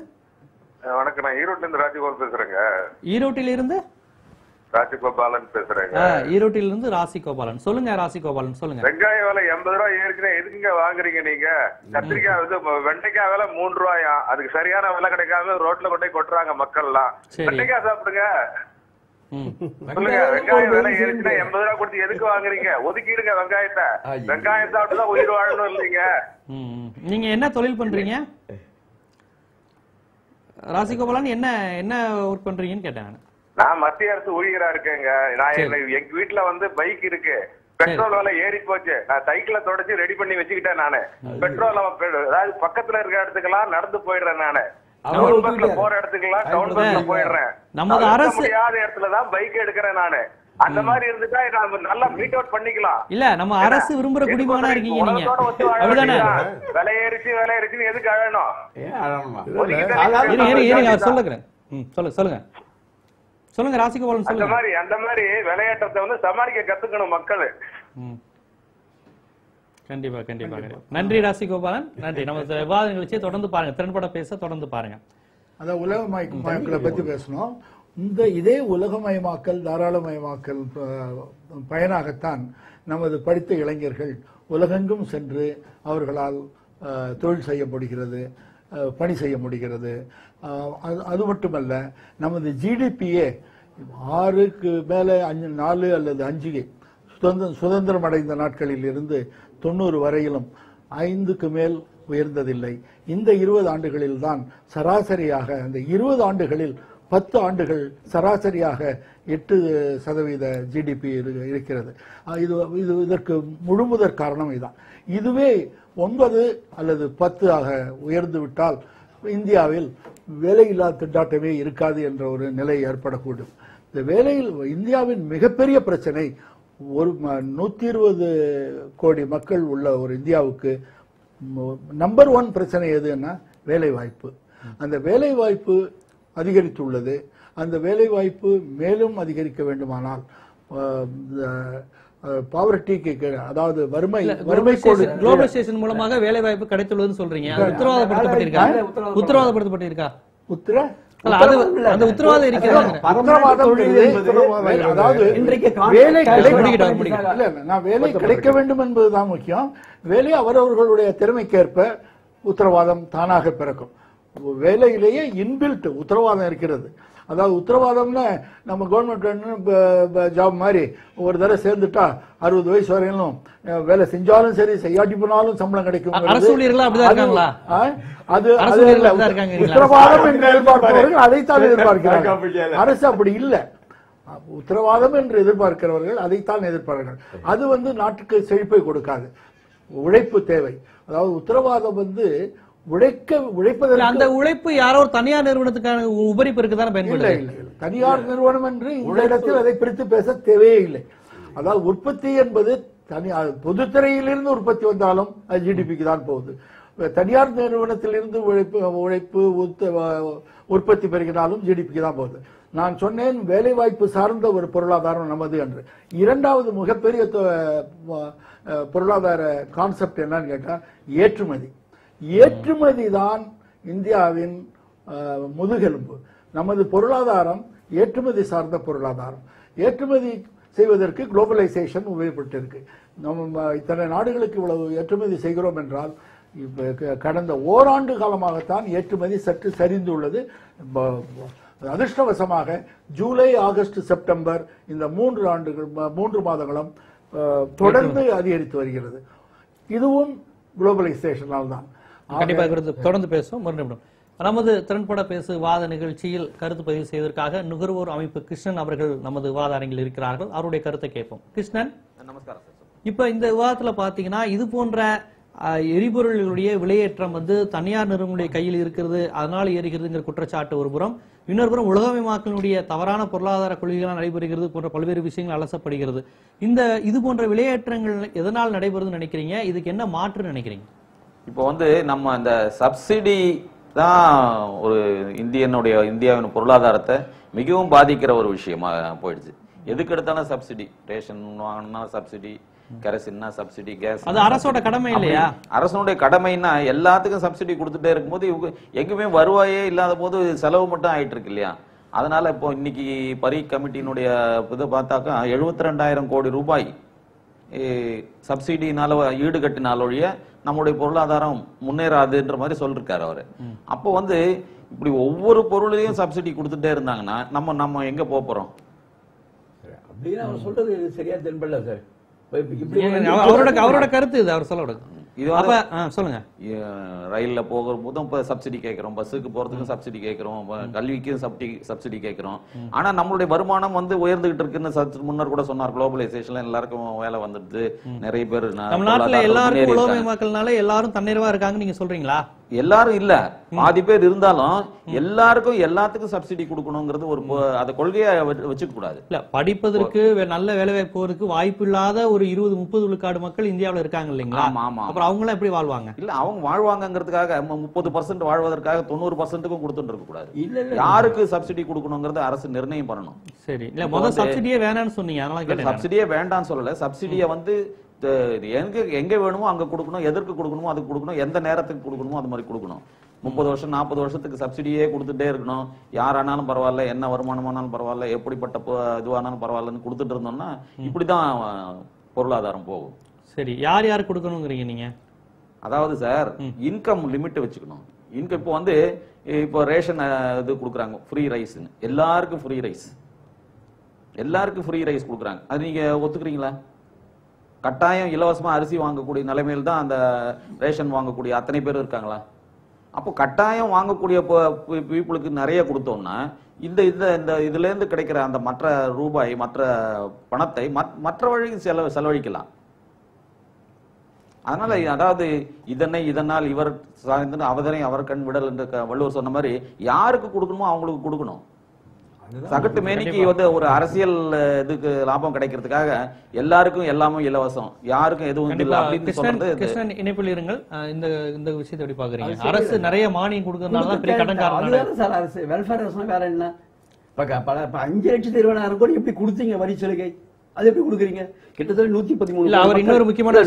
வணக்கம். நான் ஈரோட்ல இருந்து ராஜகோபால் பேசுறேங்க. ஈரோட்டில் இருந்து ராஜகோபாலன் பேசுறேங்க. ஆ, ஈரோட்டில் இருந்து ராசி கோபாலன் சொல்லுங்க ராசி கோபாலன் சொல்லுங்க. வெங்காய விலை எண்பது ரூபாய் ஏற்கனவே எதுக்குங்க வாங்குறீங்க நீங்க? கத்திரிக்காய் வந்து வெண்டைக்காய் விலை மூணு ரூபாயா? அதுக்கு சரியான விலை கிடைக்காம ரோட்ல கொண்டு கொட்டுறாங்க மக்கள்லாம். சரி. வெண்டைக்காய் சாப்பிடுங்க. ம். சொல்லுங்க வெங்காய விலை ஏற்கனவே எண்பது ரூபாய் கொடுத்து எதுக்கு வாங்குறீங்க? ஒதுக்கிடுங்க வெங்காயத்தை. வெங்காயம் சாப்பிட்டு தான் உயிர் வாழணும் இல்லைங்க. நீங்க என்ன தொழில் பண்றீங்க? ராசி கோபாலன் என்ன என்ன ஒர்க் பண்றீங்கன்னு கேட்டேன் நானு. மத்திய அரசு ஊழியரா இருக்கேங்க. நான் எங்க வீட்டுல வந்து பைக் இருக்கு. பெட்ரோல் விலை ஏறி போச்சு. நான் சைக்கிள தொடச்சு ரெடி பண்ணி வச்சுக்கிட்டேன் நானு. பெட்ரோல் அதாவது பக்கத்துல இருக்க இடத்துக்கெல்லாம் நடந்து போயிடுறேன் நானு. போற இடத்துக்கெல்லாம் டவுன் பஸ்ல. போயிடுறேன். நமது அரசு- முடியாத இடத்துல தான் பைக் எடுக்கிறேன் நானு. அந்த மாதிரி இருந்துட்டா நல்லா மீட் அவுட் பண்ணிக்கலாம். இல்ல நம்ம அரசு விரும்புற குடிமகனா இருக்கீங்க நீங்க. உலகத்தோட ஒத்து வாழ அப்படிதானே. விலை ஏறிச்சு விலை ஏறிச்சுன்னு எதுக்கு அழணும்? சொல்லுங்க சொல்லுங்க. சொல்லுங்க ராசி கோபாலன் அந்த மாதிரி அந்த மாதிரி விளையாட்டத்தை வந்து சமாளிக்க கத்துக்கணும் மக்கள். ம். கண்டிப்பா கண்டிப்பா. நன்றி ராசி கோபாலன். நன்றி. நம்ம இந்த விவாத நிகழ்ச்சியை தொடர்ந்து பாருங்க. திறன்பட பேச தொடர்ந்து பாருங்க. அதான் உலகமயமாக்கலை பத்தி பேசணும். இந்த இதே உலகமயமாக்கல் தாராளமயமாக்கல் பயனாகத்தான் நமது படித்த இளைஞர்கள் உலகெங்கும் சென்று அவர்களால் தொழில் செய்யப்படுகிறது. பணி செய்ய முடிகிறது. அது- அது மட்டுமல்ல நமது ஜிடிபியே ஆறுக்கு மேலே அஞ்சு நாலு அல்லது அஞ்சு சுதந்திரம் சுதந்திரம் அடைந்த நாட்களில் இருந்து தொண்ணூறு வரையிலும் ஐந்துக்கு மேல் உயர்ந்ததில்லை. இந்த இருபது ஆண்டுகளில் தான் சராசரியாக அந்த இருபது ஆண்டுகளில் பத்து ஆண்டுகள் சராசரியாக எட்டு சதவீத ஜிடிபி இருக்கிறது. இது இது இதற்கு முழுமுதற் காரணம் இதுதான் இதுவே ஒன்பது அல்லது பத்து ஆக உயர்ந்து விட்டால் இந்தியாவில் வேலையில்லா திண்டாட்டமே இருக்காது என்ற ஒரு நிலை ஏற்படக்கூடும். இந்த வேலையில் இந்தியாவின் மிகப்பெரிய பிரச்சனை ஒரு நூற்றி இருபது கோடி மக்கள் உள்ள ஒரு இந்தியாவுக்கு நம்பர் ஒன் பிரச்சனை எதுன்னா வேலை வாய்ப்பு அந்த வேலை வாய்ப்பு அதிகரித்துள்ளது. அந்த வேலை வாய்ப்பு மேலும் அதிகரிக்க வேண்டுமானால் பாவர்டிக்கு அதாவது வறுமை வறுமை கோடு குளோபலைசேஷன் மூலமாக வேலை வாய்ப்பு கிடைத்துள்ளதுன்னு சொல்றீங்க. அது உத்தரவாதப்படுத்தப்பட்டிருக்கா? உத்தரவாதப்படுத்தப்பட்டிருக்கா? உத்தர அந்த உத்தரவாதம் வேலை கிடைக்க வேண்டும். என்பதுதான் முக்கியம். வேலை அவரவர்களுடைய திறமைக்கேற்ப உத்தரவாதம் தானாக பிறக்கும். வேலையிலேயே இன்பில்ட் உத்தரவாதம் இருக்கிறது. அதாவது உத்தரவாதம்னா நம்ம கவர்மெண்ட் ஜாப் மாதிரி ஒரு தடவை சேர்ந்துட்டா அறுபது வயசு வரையிலும் வேலை செஞ்சாலும் சரி செய்யாட்டி போனாலும் சம்பளம் கிடைக்கும்? அது இல்ல. உத்தரவாதம் என்று எதிர்பார்ப்பவர்கள் அதைத்தான் எதிர்பார்க்கிறார்கள். அரசு அப்படி இல்லை. உத்தரவாதம் என்று எதிர்பார்க்கிறவர்கள் அதைத்தான் எதிர்பார்க்கிறார்கள். அது வந்து நாட்டுக்கு செழிப்பை கொடுக்காது. உழைப்பு தேவை. அதாவது உத்தரவாதம் வந்து உழைக்க உழைப்பதற்கு அந்த உழைப்பு யாரோ ஒரு தனியார் நிறுவனத்துக்கான உபரிப்பிற்கு தானே இல்லை பயன்படுது. தனியார் நிறுவனம் என்று இந்த இடத்தில் அதை பிரித்து பேச தேவையே இல்லை. அதாவது உற்பத்தி என்பது தனி பொதுத்துறையிலிருந்து உற்பத்தி வந்தாலும் அது ஜிடிபிக்கு தான் போகுது. தனியார் நிறுவனத்திலிருந்து உழைப்பு உழைப்பு உற்பத்தி பெருகினாலும் ஜிடிபிக்கு தான் போகுது. நான் சொன்னேன் வேலைவாய்ப்பு சார்ந்த ஒரு பொருளாதாரம் நமது என்று. இரண்டாவது மிகப்பெரிய பொருளாதார கான்செப்ட் என்னன்னு கேட்டா ஏற்றுமதி. ஏற்றுமதி தான் இந்தியாவின் முதுகெலும்பு. நமது பொருளாதாரம் ஏற்றுமதி சார்ந்த பொருளாதாரம். ஏற்றுமதி செய்வதற்கு குளோபலைசேஷன் உபயோகப்பட்டிருக்கு. நம்ம இத்தனை நாடுகளுக்கு இவ்வளவு ஏற்றுமதி செய்கிறோம் என்றால் கடந்த ஓராண்டு காலமாகத்தான் ஏற்றுமதி சற்று சரிந்துள்ளது. அதிர்ஷ்டவசமாக ஜூலை ஆகஸ்ட் செப்டம்பர் இந்த மூன்று ஆண்டுகள் மூன்று மாதங்களும் தொடர்ந்து அதிகரித்து வருகிறது. இதுவும் குளோபலைசேஷனால் தான். கண்டிப்பா குறித்து தொடர்ந்து பேசுவோம். ஒரு நிமிடம் நமது திறன்பட பேசு வாத நிகழ்ச்சியில் கருத்து பதிவு செய்வதற்காக நுகர்வோர் அமைப்பு கிருஷ்ணன் அவர்கள் நமது விவாத அரங்கில் இருக்கிறார்கள். அவருடைய கருத்தை கேட்போம். கிருஷ்ணன்? நமஸ்காரம் சார் இப்ப இந்த விவாதத்துல பாத்தீங்கன்னா இது போன்ற எரிபொருள்களுடைய விலையேற்றம் வந்து தனியார் நிறுவனங்களுடைய கையில் இருக்கிறது அதனால ஏறுகிறதுங்கிற குற்றச்சாட்டு ஒரு புறம் இன்னொரு புறம் உலகமயமாக்கலினுடைய தவறான பொருளாதார கொள்கைகளால் நடைபெறுகிறது போன்ற பல்வேறு விஷயங்கள் அலசப்படுகிறது. இந்த இது போன்ற விலையேற்றங்கள் எதனால் நடைபெறுதுன்னு நினைக்கிறீங்க? இதுக்கு என்ன மாற்று நினைக்கிறீங்க? இப்போ வந்து நம்ம அந்த சப்சிடி தான் ஒரு இந்தியனுடைய இந்தியாவின் பொருளாதாரத்தை மிகவும் பாதிக்கிற ஒரு விஷயமா போயிடுச்சு. எதுக்கு எடுத்தாலும் சப்சிடி? ரேஷன் வாங்கினா சப்சிடி கெரசின்னா சப்சிடி கேஸ் அது அரசோட கடமை இல்லையா? அரசனுடைய கடமைன்னா எல்லாத்துக்கும் சப்சிடி கொடுத்துட்டே இருக்கும்போது இவங்க எங்குமே வருவாயே இல்லாத போது செலவு மட்டும் ஆயிட்டு இருக்கு இல்லையா? அதனால இப்போ இன்னைக்கு பரி கமிட்டியினுடைய இதை பார்த்தாக்கா எழுபத்தி ரெண்டாயிரம் கோடி ரூபாய் சப்சிடினால ஈடுகட்டினால் ஒழிய நம்முடைய பொருளாதாரம் முன்னேறாதுன்ற மாதிரி சொல்லிருக்காரு அவரு. அப்போ வந்து இப்படி ஒவ்வொரு பொருளையும் சப்சிடி கொடுத்துட்டே இருந்தாங்கன்னா நம்ம நம்ம எங்க போக போறோம்? அப்படின்னு அவர் சொல்றது சரியா தென்படல சார். அவரோட அவரோட கருத்து இது அவர் சொல்ல இது சொல்லுங்க. ரயில்ல போகிற போதும் இப்போ சப்சிடி கேட்கிறோம். பஸ்ஸுக்கு போறதுக்கும் சப்சிடி கேட்கிறோம். கல்விக்கும் சப்டி சப்சிடி கேட்கிறோம். ஆனா நம்மளுடைய வருமானம் வந்து உயர்ந்துகிட்டு இருக்குன்னு முன்னர் கூட சொன்னார். குளோபலைசேஷன்ல எல்லாருக்கும் வேலை வந்துடுது. நிறைய பேர். உலகமயமாக்கல்னால எல்லாரும் தன்னிறைவா இருக்காங்க நீங்க சொல்றீங்களா? எல்லாரும் இல்ல. பாதி பேர் இருந்தாலும் எல்லாருக்கும் எல்லாத்துக்கும் சப்சிடி கொடுக்கணுங்கிறது ஒரு அந்த கொள்கையை வச்சு- வச்சுக்க கூடாது. இல்ல படிப்பதற்கு நல்ல வேலை வாய்ப்பு வாய்ப்பு இல்லாத ஒரு இருபது முப்பது விழுக்காடு மக்கள் இந்தியாவுல இருக்காங்க இல்லைங்களா? ஆமா அப்புறம் அவங்க எல்லாம் எப்படி வாழ்வாங்க? இல்ல அவங்க வாழ்வாங்கங்கிறதுக்காக முப்பது பர்சன்ட் வாழ்வதற்காக தொண்ணூறு பர்சன்ட்டுக்கும் கொடுத்துட்டு இருக்க கூடாது. இல்ல யாருக்கு சப்சிடி கொடுக்கணுங்கிறத அரசு நிர்ணயம் பண்ணணும். சரி. இல்ல முதல் சப்சிடியே வேணாம்னு சொன்னீங்க அதனால. சப்சிடியே வேண்டாம்னு சொல்லல. சப்சிடியை வந்து எங்க எங்க வேணுமோ அங்க கொடுக்கணும் எதற்கு கொடுக்கணுமோ அதுக்கு கொடுக்கணும் எந்த நேரத்துக்கு கொடுக்கணுமோ அது மாதிரி கொடுக்கணும். முப்பது வருஷம் நாற்பது வருஷத்துக்கு சப்சிடியே கொடுத்துட்டே இருக்கணும். யாரானாலும் பரவாயில்ல என்ன வருமானமானாலும் பரவாயில்ல எப்படிப்பட்ட இதுவானாலும் பரவாயில்லன்னு கொடுத்துட்டு இருந்தோம்னா இப்படிதான் பொருளாதாரம் போகும். சரி யார் யார் கொடுக்கணுங்கிறீங்க நீங்க? அதாவது சார் இன்கம் லிமிட் வச்சுக்கணும். இன்கம் இப்போ வந்து இப்போ ரேஷன் இது கொடுக்குறாங்க ஃப்ரீ ரைஸ்னு எல்லாருக்கும் ஃப்ரீ ரைஸ் எல்லாருக்கும் ஃப்ரீ ரைஸ் கொடுக்குறாங்க. அது நீங்க ஒத்துக்கிறீங்களா? கட்டாயம் இலவசமாக அரிசி வாங்கக்கூடிய நிலைமையில் தான் அந்த ரேஷன் வாங்கக்கூடிய அத்தனை பேர் இருக்காங்களா? அப்போ கட்டாயம் வாங்கக்கூடிய பீப்புளுக்கு நிறைய கொடுத்தோம்னா இந்த இந்த இந்த இதுலேருந்து கிடைக்கிற அந்த மற்ற ரூபாய் மற்ற பணத்தை மத்- மற்ற வழிக்கு செலவு செலவழிக்கலாம். அதனால அதாவது இதனை இதனால் இவர் சாய்ந்து அவதனை அவர் கண் விடல் என்ற வள்ளுவர் சொன்ன மாதிரி யாருக்கு கொடுக்கணுமோ அவங்களுக்கு கொடுக்கணும். சகட்டு மேனிக்கு வந்து ஒரு அரசியல் இதுக்கு லாபம் கிடைக்கிறதுக்காக எல்லாருக்கும் எல்லாமே இலவசம். யாருக்கும் எதுவும் இல்லை அப்படின்னு கிருஷ்ணன் சொல்றது கிருஷ்ணன் இணைப்பில் இருங்கள். இந்த இந்த விஷயத்தை எப்படி பாக்குறீங்க அரசு. நிறைய மானியம் கொடுக்கறதுனால தான் பெரிய கடன்காரன் அதுதானே சார் அரசு. வெல்ஃபேர் அரசு வேற என்ன? இப்ப பல அஞ்சு லட்சத்தி இருபதாயிரம் கோடி எப்படி கொடுத்தீங்க வரி சலுகை? அது எப்படி கொடுக்குறீங்க? கிட்டத்தட்ட நூத்தி பதிமூணு இல்ல அவர் இன்னொரு முக்கியமான.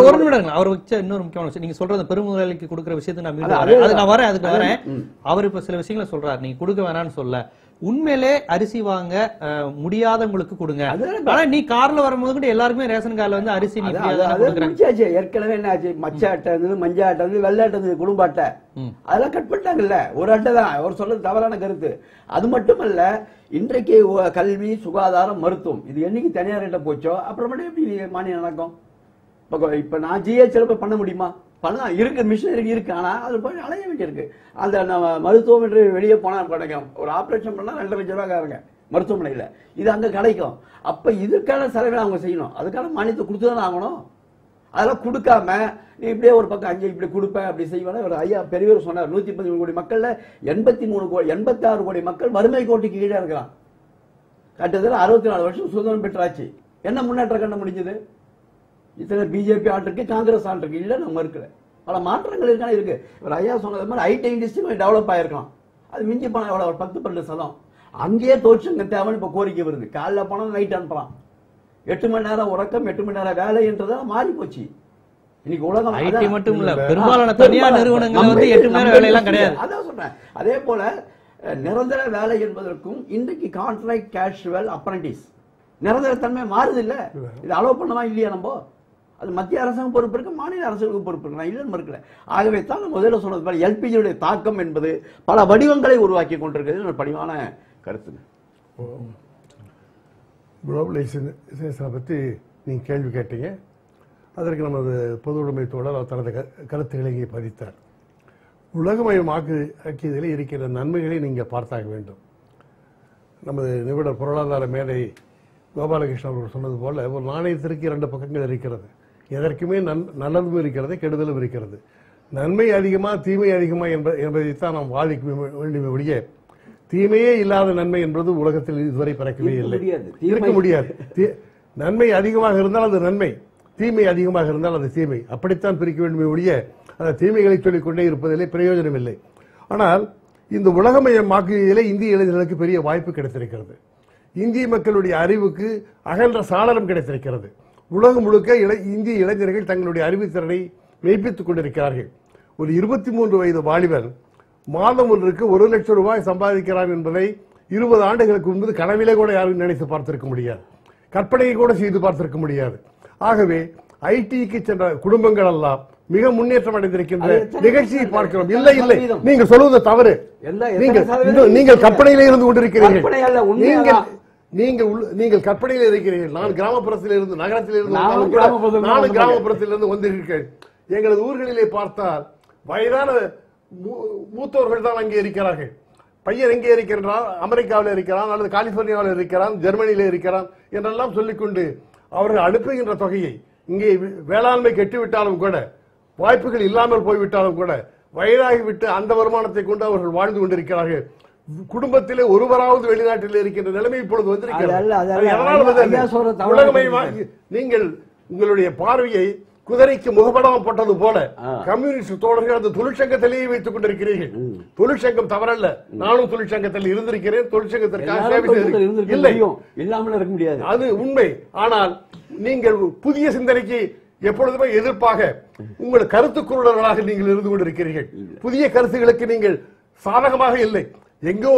ஒரு நிமிடம் அவர் வச்ச இன்னொரு முக்கியமான விஷயம். நீங்க சொல்றது பெருமுதலுக்கு கொடுக்கிற விஷயத்தை நான் நான் வரேன் அதுக்கு அது- வரேன். அவர் இப்ப சில விஷயங்களை சொல்றாரு. நீங்க கொடுக்க வேணாம்னு சொல்ல. உண்மையிலே அரிசி வாங்க முடியாதவங்களுக்கு கொடுங்க. ஆனா நீ கார்ல வரும்போது கூட எல்லாருக்குமே ரேஷன் கார்டுல வந்து அரிசி முடிச்சாச்சு. ஏற்கனவே என்ன ஆச்சு? மச்ச அட்டை இருந்தது மஞ்ச அட்டை இருந்தது வெள்ளை அட்டை இருந்தது குடும்ப அட்டை. அதெல்லாம் கட் பண்ணிட்டாங்கல்ல. ஒரு அட்டை தான். அவர் சொல்றது தவறான கருத்து. அது மட்டுமல்ல இன்றைக்கு கல்வி சுகாதாரம் மருத்துவம். இது என்னைக்கு தனியார் கிட்ட போச்சோ? அப்புறமேட்டு எப்படி மானியம் நடக்கும்? இப்ப இப்ப நான் ஜிஹெச்ல போய் பண்ண முடியுமா? பண்ணலாம் இருக்கு மிஷினரி இருக்கு ஆனா அது போய் அலைய வேண்டியிருக்கு அந்த நம்ம மருத்துவம் என்று வெளியே போனா கிடைக்கும். ஒரு ஆபரேஷன் பண்ணா ரெண்டு லட்சம் ரூபாய் ஆகுங்க மருத்துவமனையில். இது அங்கே கிடைக்கும். அப்ப இதுக்கான செலவை அவங்க செய்யணும். அதுக்கான மானியத்தை கொடுத்து தானே ஆகணும். அதெல்லாம் கொடுக்காம நீ இப்படியே ஒரு பக்கம் அஞ்சு இப்படி கொடுப்பேன் அப்படி செய்வேன். ஒரு ஐயா பெரியவர் சொன்னார் நூத்தி மூணு கோடி மக்கள்ல எண்பத்தி மூணு கோடி எண்பத்தாறு கோடி மக்கள் வறுமை கோட்டிக்கு கீழே இருக்கலாம் கட்டத்தில் அறுபத்தி நாலு வருஷம் சுதந்திரம் பெற்றாச்சு. என்ன முன்னேற்றம் கண்ட முடிஞ்சது? இத்தனை பிஜேபி ஆண்டிருக்கு காங்கிரஸ் ஆண்டிருக்கு இல்ல நம்ம இருக்கல பல மாற்றங்கள் இருக்கான இருக்கு. ஒரு ஐயா சொன்னது மாதிரி ஐடி இண்டஸ்ட்ரி டெவலப் ஆயிருக்கலாம். அது மிஞ்சி போனா எவ்வளவு? ஒரு பத்து பன்னெண்டு சதம். அங்கேயே தொழிற்சங்க தேவைன்னு இப்ப கோரிக்கை வருது. காலைல போனா நைட் அனுப்பலாம். எட்டு மணி நேரம் உறக்கம் எட்டு மணி நேரம் வேலை என்றதெல்லாம் மாறி போச்சு. இன்னைக்கு உலகம் ஐடி. மட்டும் இல்ல பெரும்பாலான தனியார் நிறுவனங்கள் வந்து எட்டு மணி நேரம் வேலையெல்லாம் கிடையாது. அதான் சொல்றேன் அதே போல நிரந்தர வேலை என்பதற்கும் இன்றைக்கு கான்ட்ராக்ட் கேஷுவல் அப்ரண்டிஸ் நிரந்தர தன்மை மாறுது இல்ல. இது அலோவ் பண்ணவா இல்லையா நம்ம? அது மத்திய அரசாங்கம் பொறுப்பு இருக்கு மாநில அரசுகளுக்கு பொறுப்பு இருக்கு. நான் இல்லைன்னு மறுக்கல. ஆகவே தான் முதல்ல சொன்னது போல எல்பிஜியுடைய தாக்கம் என்பது பல வடிவங்களை உருவாக்கி கொண்டிருக்கிறது ஒரு பணிவான கருத்துங்க. குளோபலைசேஷனை பற்றி நீங்கள் கேள்வி கேட்டீங்க. அதற்கு நமது பொது உடைமை தோழர் அவர் தனது க- கருத்துக்களை இங்கே பதித்தார். உலகமயமாக்கு ஆக்கியதில் இருக்கிற நன்மைகளை நீங்கள் பார்த்தாக வேண்டும். நமது நிபுணர் பொருளாதார மேதை கோபாலகிருஷ்ணன் அவர்கள் சொன்னது போல ஒரு நாணயத்திற்கு இரண்டு பக்கங்கள் இருக்கிறது. எதற்குமே நன் நல்லதும் இருக்கிறது கெடுதலும் இருக்கிறது. நன்மை அதிகமா தீமை அதிகமா என்ப என்பதைத்தான் நாம் வாதிக்க வேண்டுமே ஒழிய தீமையே இல்லாத நன்மை என்பது உலகத்தில் இதுவரை பிறக்கவே இல்லை. முடியாது. இருக்க முடியாது. நன்மை அதிகமாக இருந்தால் அது நன்மை தீமை அதிகமாக இருந்தால் அது தீமை. அப்படித்தான் பிரிக்க வேண்டுமே ஒழிய அந்த தீமைகளை சொல்லிக் கொண்டே இருப்பதிலே பிரயோஜனம் இல்லை. ஆனால் இந்த உலகமயமாக்குவதிலே இந்திய இளைஞர்களுக்கு பெரிய வாய்ப்பு கிடைத்திருக்கிறது. இந்திய மக்களுடைய அறிவுக்கு அகன்ற சாளரம் கிடைத்திருக்கிறது. உலகம் முழுக்க இளை- இந்திய இளைஞர்கள் தங்களுடைய அறிவுத்திறனை மெய்ப்பித்துக் கொண்டிருக்கிறார்கள். ஒரு இருபத்தி மூன்று வயது வாலிபன் மாதம் ஒன்றுக்கு ஒரு லட்சம் ரூபாய் சம்பாதிக்கிறான் என்பதை இருபது ஆண்டுகளுக்கு முன்பு கனவிலே கூட யாரும் நினைத்து பார்த்திருக்க முடியாது. கற்பனையை கூட செய்து பார்த்திருக்க முடியாது. ஆகவே ஐடிக்கு சென்ற குடும்பங்கள் எல்லாம் மிக முன்னேற்றம் அடைந்திருக்கின்ற நிகழ்ச்சியை? பார்க்கிறோம். இல்லை இல்லை? நீங்கள் சொல்வது தவறு. நீங்கள் நீங்கள் கற்பனையிலே இருந்து கொண்டிருக்கிறீர்கள். நீங்கள் நீங்கள் நீங்கள் கற்பனையில் இருக்கிறீர்கள். நான் கிராமப்புறத்தில் இருந்து நகரத்தில் இருந்து நானும் கிராமப்புறத்தில் இருந்து வந்திருக்கிறேன். எங்களது ஊர்களிலே பார்த்தால் வயதான மூ- மூத்தோர்கள் தான் அங்கே இருக்கிறார்கள். பையன் எங்கே இருக்கிறான்? அமெரிக்காவில் இருக்கிறான் அல்லது கலிபோர்னியாவில் இருக்கிறான் ஜெர்மனியில இருக்கிறான் என்றெல்லாம் சொல்லிக்கொண்டு அவர்கள் அனுப்புகின்ற தொகையை இங்கே வேளாண்மை கெட்டுவிட்டாலும் கூட வாய்ப்புகள் இல்லாமல் போய்விட்டாலும் கூட வயதாகிவிட்டு அந்த வருமானத்தை கொண்டு அவர்கள் வாழ்ந்து கொண்டிருக்கிறார்கள். குடும்பத்திலே ஒருவராவது வெளிநாட்டில் இருக்கின்ற நிலைமை இப்பொழுது வந்திருக்கிறது. நீங்கள் உங்களுடைய பார்வையை குதிரைக்கு முகப்படம் போட்டது போல. கம்யூனிஸ்ட் தோழர்கள் அந்த தொழிற்சங்கத்திலேயே வைத்துக் கொண்டிருக்கிறீர்கள். தொழிற்சங்கம் தவறல்ல. நானும் தொழிற்சங்கத்தில் இருந்திருக்கிறேன். தொழிற்சங்கத்திற்காக சேவை இல்லை. இல்லாமல் இருக்க முடியாது. அது உண்மை. ஆனால் நீங்கள் புதிய சிந்தனைக்கு எப்பொழுதுமே எதிர்ப்பாக உங்கள் கருத்துக்குள்ளர்களாக நீங்கள் இருந்து கொண்டிருக்கிறீர்கள். புதிய கருத்துகளுக்கு நீங்கள் சாதகமாக இல்லை. எங்கோ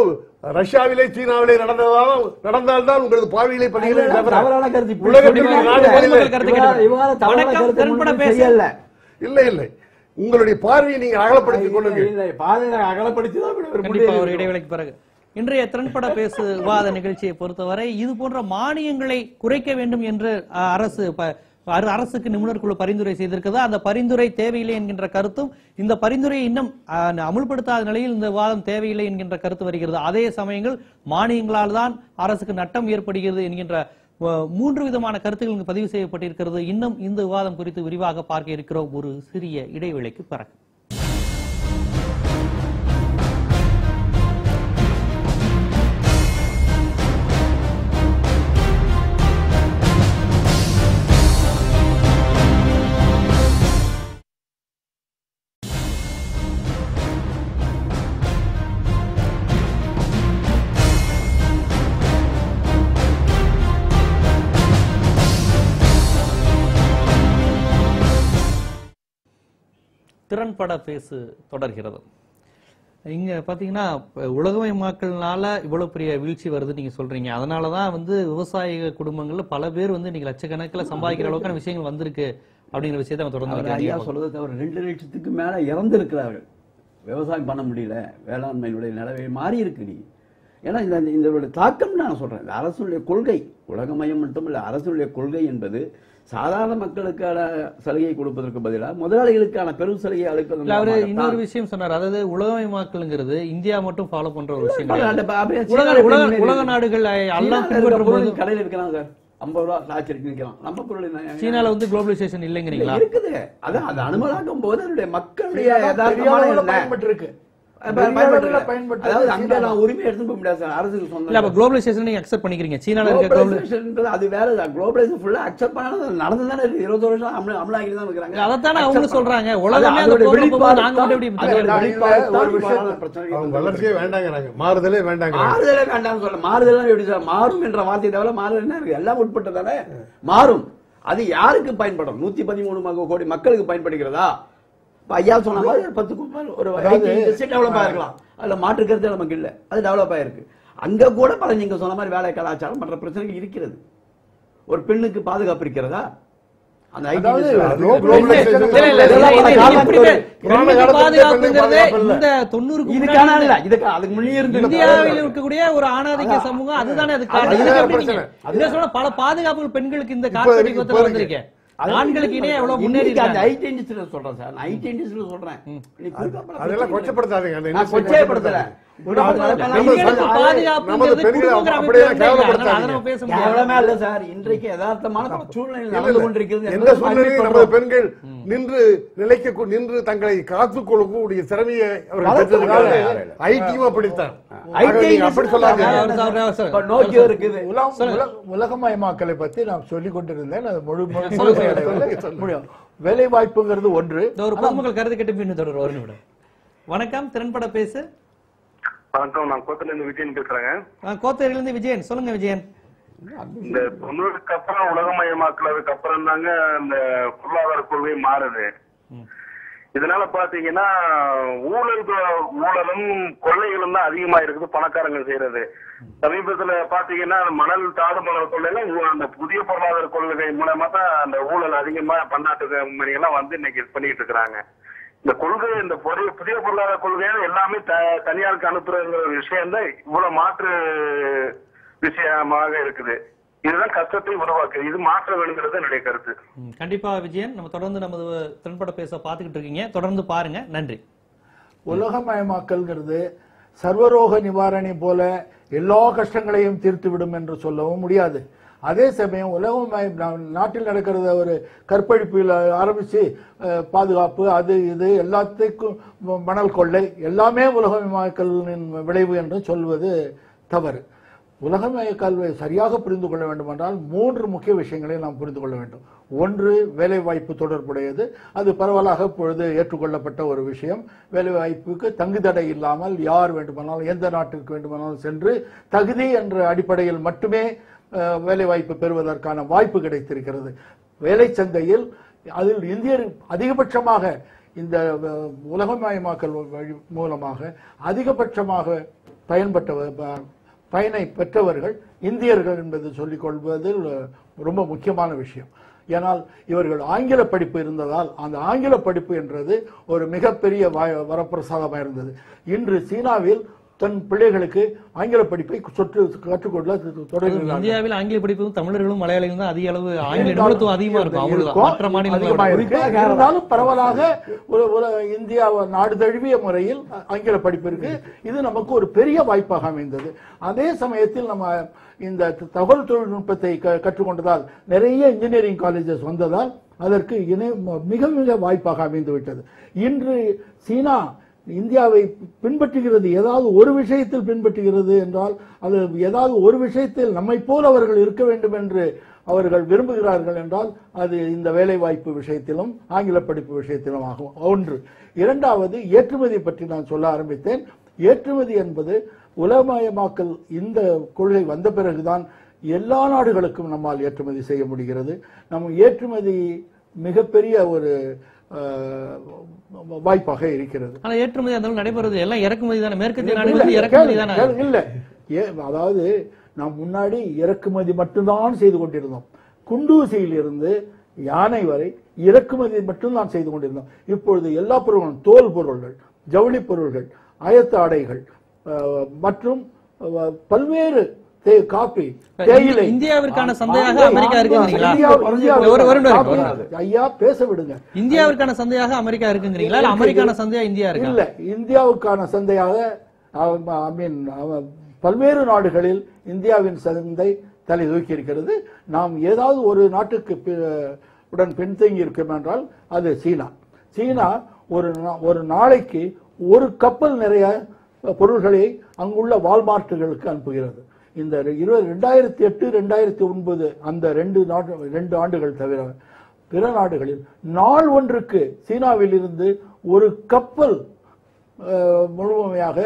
ரஷ்யாவிலே சீனாவிலே நடந்ததால் நடந்தால்தான் உங்களது பார்வையிலே பதிகிறதே இல்ல, இல்ல, உங்களுடைய பார்வையை நீங்கள் அகலப்படுத்திக் இல்லை, பாதையை அகலப்படுத்தி தான் ஒரு. இடைவேளைக்கு பிறகு. இன்றைய திறன்பட பேசு விவாத நிகழ்ச்சியை பொறுத்தவரை இது போன்ற மானியங்களை குறைக்க வேண்டும் என்று அஹ், அரசு அரசுக்கு நிபுணர் குழு பரிந்துரை செய்திருக்கிறது. அந்த பரிந்துரை தேவையில்லை என்கின்ற கருத்தும் இந்த பரிந்துரையை இன்னும் அமுல்படுத்தாத நிலையில் இந்த வாதம் தேவையில்லை என்கின்ற கருத்து வருகிறது. அதே சமயங்கள் மானியங்களால் தான் அரசுக்கு நட்டம் ஏற்படுகிறது என்கின்ற மூன்று விதமான கருத்துக்கள் இங்கு பதிவு செய்யப்பட்டிருக்கிறது. இன்னும் இந்த விவாதம் குறித்து விரிவாக பார்க்க இருக்கிறோம். ஒரு சிறிய இடைவேளைக்கு பிறகு. திறன்பட பேசு தொடர்கிறது. இங்க பாத்தீங்கன்னா இப்ப உலகமயமாக்கல்னால இவ்வளவு பெரிய வீழ்ச்சி வருது நீங்க சொல்றீங்க. அதனாலதான் வந்து விவசாய குடும்பங்கள்ல பல பேர் வந்து இன்னைக்கு லட்சக்கணக்கில் சம்பாதிக்கிற அளவுக்கான விஷயங்கள் வந்திருக்கு அப்படிங்கிற விஷயத்தை நம்ம தொடர்ந்து ஐயா சொல்றதை தவிர ரெண்டு லட்சத்துக்கு மேல இறந்திருக்கிறார்கள். விவசாயம் பண்ண முடியல வேளாண்மையினுடைய நிலவை மாறி இருக்கு நீ ஏன்னா இந்த இந்த தாக்கம் நான் சொல்றேன். இந்த அரசுடைய கொள்கை உலகமயம் மட்டுமல்ல அரசுடைய கொள்கை என்பது சாதாரண மக்களுக்கான சலுகை கொடுப்பதற்கு பதிலாக முதலாளிகளுக்கான பெரும் சலுகை அளிப்பதன் இல்ல அவரு இன்னொரு விஷயம் சொன்னார். அதாவது உலகமயமாக்கல்ங்கிறது இந்தியா மட்டும் ஃபாலோ பண்ற ஒரு விஷயம் உலக நாடுகள் எல்லாம் கடையில் விற்கிறான் சார். ஐம்பது ரூபா லாச்சரிக்கு விற்கிறான் நம்ம பொருள்? சீனால வந்து குளோபலைசேஷன் இல்லைங்கிறீங்களா? இருக்குது. அதான் அது அனுமலாக்கும் போது அதனுடைய மக்களுடைய பெரிய யதார்த்தமான அதாவது அங்க சீனால. நான் உரிமை எடுத்து போக முடியாது சார் அரசுக்கு சொந்தம் இல்ல அப்ப குளோபலைசேஷன் நீங்க அக்செப்ட் பண்ணிக்கிறீங்க. சீனால இருக்க அது வேற குளோபலைசேஷன் ஃபுல்லா அக்செப்ட் பண்ணாலும் நடந்து தானே இருக்கு இருபது வருஷம் அமல அமலாக்கி தான் அவங்க சொல்றாங்க. உலகமே அதோட வெளிப்பாடு நாங்க மட்டும் எப்படி தான். தான். ஒரு விஷயம் வளர்ச்சியே வேண்டாங்கிறாங்க. மாறுதலே வேண்டாங்கிறாங்க. மாறுதலே வேண்டாம்னு சொல்ல மாறுதல் எப்படி சார்? மாறும் என்ற வார்த்தை தவிர மாறுதல் என்ன இருக்கு? எல்லாம் உட்பட்டதானே மாறும். அது யாருக்கு பயன்படும்? நூத்தி பதிமூணு கோடி மக்களுக்கு பயன்படுகிறதா? ஐயா சொன்ன மாதிரி ஒரு பத்து குப்பை- ஒரு டெவலப் ஆயிருக்கலாம். அதுல மாற்று கருத்து நமக்கு இல்ல. அது டெவலப் ஆயிருக்கு. அங்க கூட பல நீங்க சொன்ன மாதிரி வேலை கலாச்சாரம் மற்ற பிரச்சனைகள் இருக்கிறது. ஒரு பெண்ணுக்கு பாதுகாப்பு இருக்கிறதா? இருக்கக்கூடிய ஒரு ஆணாதிக்க சமூகம் அதுதானே பல பாதுகாப்புகள் பெண்களுக்கு இந்த இப்ப வந்திருக்கேன் ஆண்களுக்கு இடையே எவ்வளவு முன்னேறி அந்த இருக்காங்க. ஐடி இண்டஸ்ட்ரியில சொல்றேன் சார். நான் ஐடி இண்டஸ்ட்ரியில அதெல்லாம் கொச்சப்படுத்தாதீங்க. நான் கொச்சைப்படுத்தல. பெண்களை நின்று நிலைக்க நின்று தங்களை காத்துக் கொள்ளக்கூடிய திறமையை அவர்கள். ஐடியும் அப்படித்தான். உலகமயமாக்கலை பத்தி நான் சொல்லிக் கொண்டிருந்தேன். அது முழு. முடியும். வேலை வாய்ப்புங்கிறது ஒன்று ஒரு பொதுமக்கள் கருத்து கேட்டு பின்னு தொடர் ஒரு நிமிடம். வணக்கம். திறன்பட பேசு. வணக்கம். நான் கோத்துல இருந்து விஜயன் பேசுறேங்க. நான் கோத்தேரியிலிருந்து விஜயன். சொல்லுங்க விஜயன். இந்த தொண்ணூறுக்கு அப்புறம் உலகமயமாக்குனதுக்கு அப்புறம் தாங்க இந்த பொருளாதார கொள்கை மாறுது. இதனால பாத்தீங்கன்னா ஊழல் ஊழலும் கொள்ளைகளும் தான் அதிகமா இருக்குது பணக்காரங்க செய்யறது சமீபத்துல பாத்தீங்கன்னா மணல் தாடு மணல் கொள்ளைலாம் அந்த புதிய பொருளாதார கொள்கை மூலமா தான் அந்த ஊழல் அதிகமா பன்னாட்டு கம்பெனிகள்லாம் வந்து இன்னைக்கு இது பண்ணிட்டு இருக்கிறாங்க. இந்த கொள்கை இந்த புதிய புதிய பொருளாதார கொள்கையான எல்லாமே த- தனியாருக்கு அனுப்புறங்கிற ஒரு விஷயம் தான் இவ்வளவு மாற்று விஷயமாக இருக்குது. இதுதான் கஷ்டத்தை உருவாக்குது. இது மாற்ற வேணுங்கிறது என்னுடைய கருத்து. கண்டிப்பா விஜயன் நம்ம தொடர்ந்து நமது திறன்பட பேச பார்த்துக்கிட்டு இருக்கீங்க. தொடர்ந்து பாருங்க. நன்றி. உலகமயமாக்கல்ங்கிறது சர்வரோக நிவாரணி போல எல்லா கஷ்டங்களையும் தீர்த்து விடும் என்று சொல்லவும் முடியாது. அதே சமயம் உலகமய நா- நாட்டில் நடக்கிறத ஒரு கற்பழிப்பில் ஆரம்பிச்சு அஹ், பாதுகாப்பு அது இது எல்லாத்துக்கும் மணல் கொள்ளை எல்லாமே உலகமயமாக்கலின் விளைவு என்று சொல்வது தவறு. உலகமய கல்வியை சரியாக புரிந்து கொள்ள வேண்டுமென்றால் மூன்று முக்கிய விஷயங்களை நாம் புரிந்து கொள்ள வேண்டும். ஒன்று வேலைவாய்ப்பு தொடர்புடையது. அது பரவலாக இப்பொழுது ஏற்றுக்கொள்ளப்பட்ட ஒரு விஷயம். வேலைவாய்ப்புக்கு தங்குதடை இல்லாமல் யார் வேண்டுமானாலும் எந்த நாட்டுக்கு வேண்டுமானாலும் சென்று தகுதி என்ற அடிப்படையில் மட்டுமே வேலைவாய்ப்பு பெறுவதற்கான வாய்ப்பு கிடைத்திருக்கிறது. வேலை சந்தையில் அதில் இந்தியர் அதிகபட்சமாக இந்த உலகமயமாக்கல் வழி மூலமாக அதிகபட்சமாக பயன்பட்ட பயனை பெற்றவர்கள் இந்தியர்கள் என்பது சொல்லிக் கொள்வது ரொம்ப முக்கியமான விஷயம். ஏனால் இவர்கள் ஆங்கில படிப்பு இருந்ததால் அந்த ஆங்கில படிப்பு என்றது ஒரு மிகப்பெரிய வ- வரப்பிரசாதமாக இருந்தது. இன்று சீனாவில் தன் பிள்ளைகளுக்கு ஆங்கில படிப்பை சொற்று கற்றுக்கொள்ள தொடங்குகிறார்கள் இந்தியாவில் ஆங்கில படிப்பும் தமிழர்களும் மலையாளிகளும் தான் அதிக அளவு ஆங்கில நிபுணத்துவம் அதிகமா இருக்கும். மற்ற மாநிலங்களோட அதிகமா இருக்கு. இருந்தாலும் பரவலாக ஒரு இந்தியா நாடு தழுவிய முறையில் ஆங்கில படிப்பு இருக்கு. இது நமக்கு ஒரு பெரிய வாய்ப்பாக அமைந்தது. அதே சமயத்தில் நம்ம இந்த தகவல் தொழில்நுட்பத்தை கற்றுக்கொண்டதால் நிறைய இன்ஜினியரிங் காலேஜஸ் வந்ததால் அதற்கு இணை மிக மிக வாய்ப்பாக அமைந்து விட்டது இன்று சீனா இந்தியாவை பின்பற்றுகிறது ஏதாவது ஒரு விஷயத்தில் பின்பற்றுகிறது என்றால் அது ஏதாவது ஒரு விஷயத்தில் நம்மை போல் அவர்கள் இருக்க வேண்டும் என்று அவர்கள் விரும்புகிறார்கள் என்றால் அது இந்த வேலைவாய்ப்பு விஷயத்திலும் ஆங்கில படிப்பு விஷயத்திலும் ஆகும். ஒன்று. இரண்டாவது ஏற்றுமதி பற்றி நான் சொல்ல ஆரம்பித்தேன். ஏற்றுமதி என்பது உலகமயமாக்கல் இந்த கொள்கை வந்த பிறகுதான் எல்லா நாடுகளுக்கும் நம்மால் ஏற்றுமதி செய்ய முடிகிறது. நம் ஏற்றுமதி மிகப்பெரிய ஒரு வாய்ப்பாக இருக்கிறது. ஆனா ஏற்றுமதி அந்த நடைபெறுவது எல்லாம் இறக்குமதி தானே? மேற்கத்திய நாடுகள் இறக்குமதி தானே? இல்ல. அதாவது நாம் முன்னாடி இறக்குமதி மட்டும்தான் செய்து கொண்டிருந்தோம். குண்டூசியில் இருந்து யானை வரை இறக்குமதி மட்டும்தான் செய்து கொண்டிருந்தோம். இப்பொழுது எல்லா பொருட்களும் தோல் பொருள்கள் ஜவுளி பொருள்கள் ஆயத்த ஆடைகள் மற்றும் பல்வேறு தே- காபி தேயிலை இந்தியாவிற்கான சந்தையாக அமெரிக்கா இருக்குங்கிறீங்களா? ஐயா பேச விடுங்க. இந்தியாவிற்கான சந்தையாக அமெரிக்கா இருக்குங்கிறீங்களா? இல்ல அமெரிக்கான சந்தையா இந்தியா இருக்கா? இல்ல இந்தியாவுக்கான சந்தையாக ஐ மீன் பல்வேறு நாடுகளில் இந்தியாவின் சந்தை தலை தூக்கி இருக்கிறது நாம் ஏதாவது ஒரு நாட்டுக்கு உடன் பின்தங்கி இருக்கோம் என்றால் அது சீனா. சீனா ஒரு ஒரு நாளைக்கு ஒரு கப்பல் நிறைய பொருள்களை அங்குள்ள வால்மார்ட்டுகளுக்கு அனுப்புகிறது. இந்த இருபது ரெண்டாயிரத்தி எட்டு ரெண்டாயிரத்தி ஒன்பது அந்த ரெண்டு நாடு ரெண்டு ஆண்டுகள் தவிர பிற நாடுகளில் நாள் ஒன்றுக்கு சீனாவில் இருந்து ஒரு கப்பல் முழுமையாக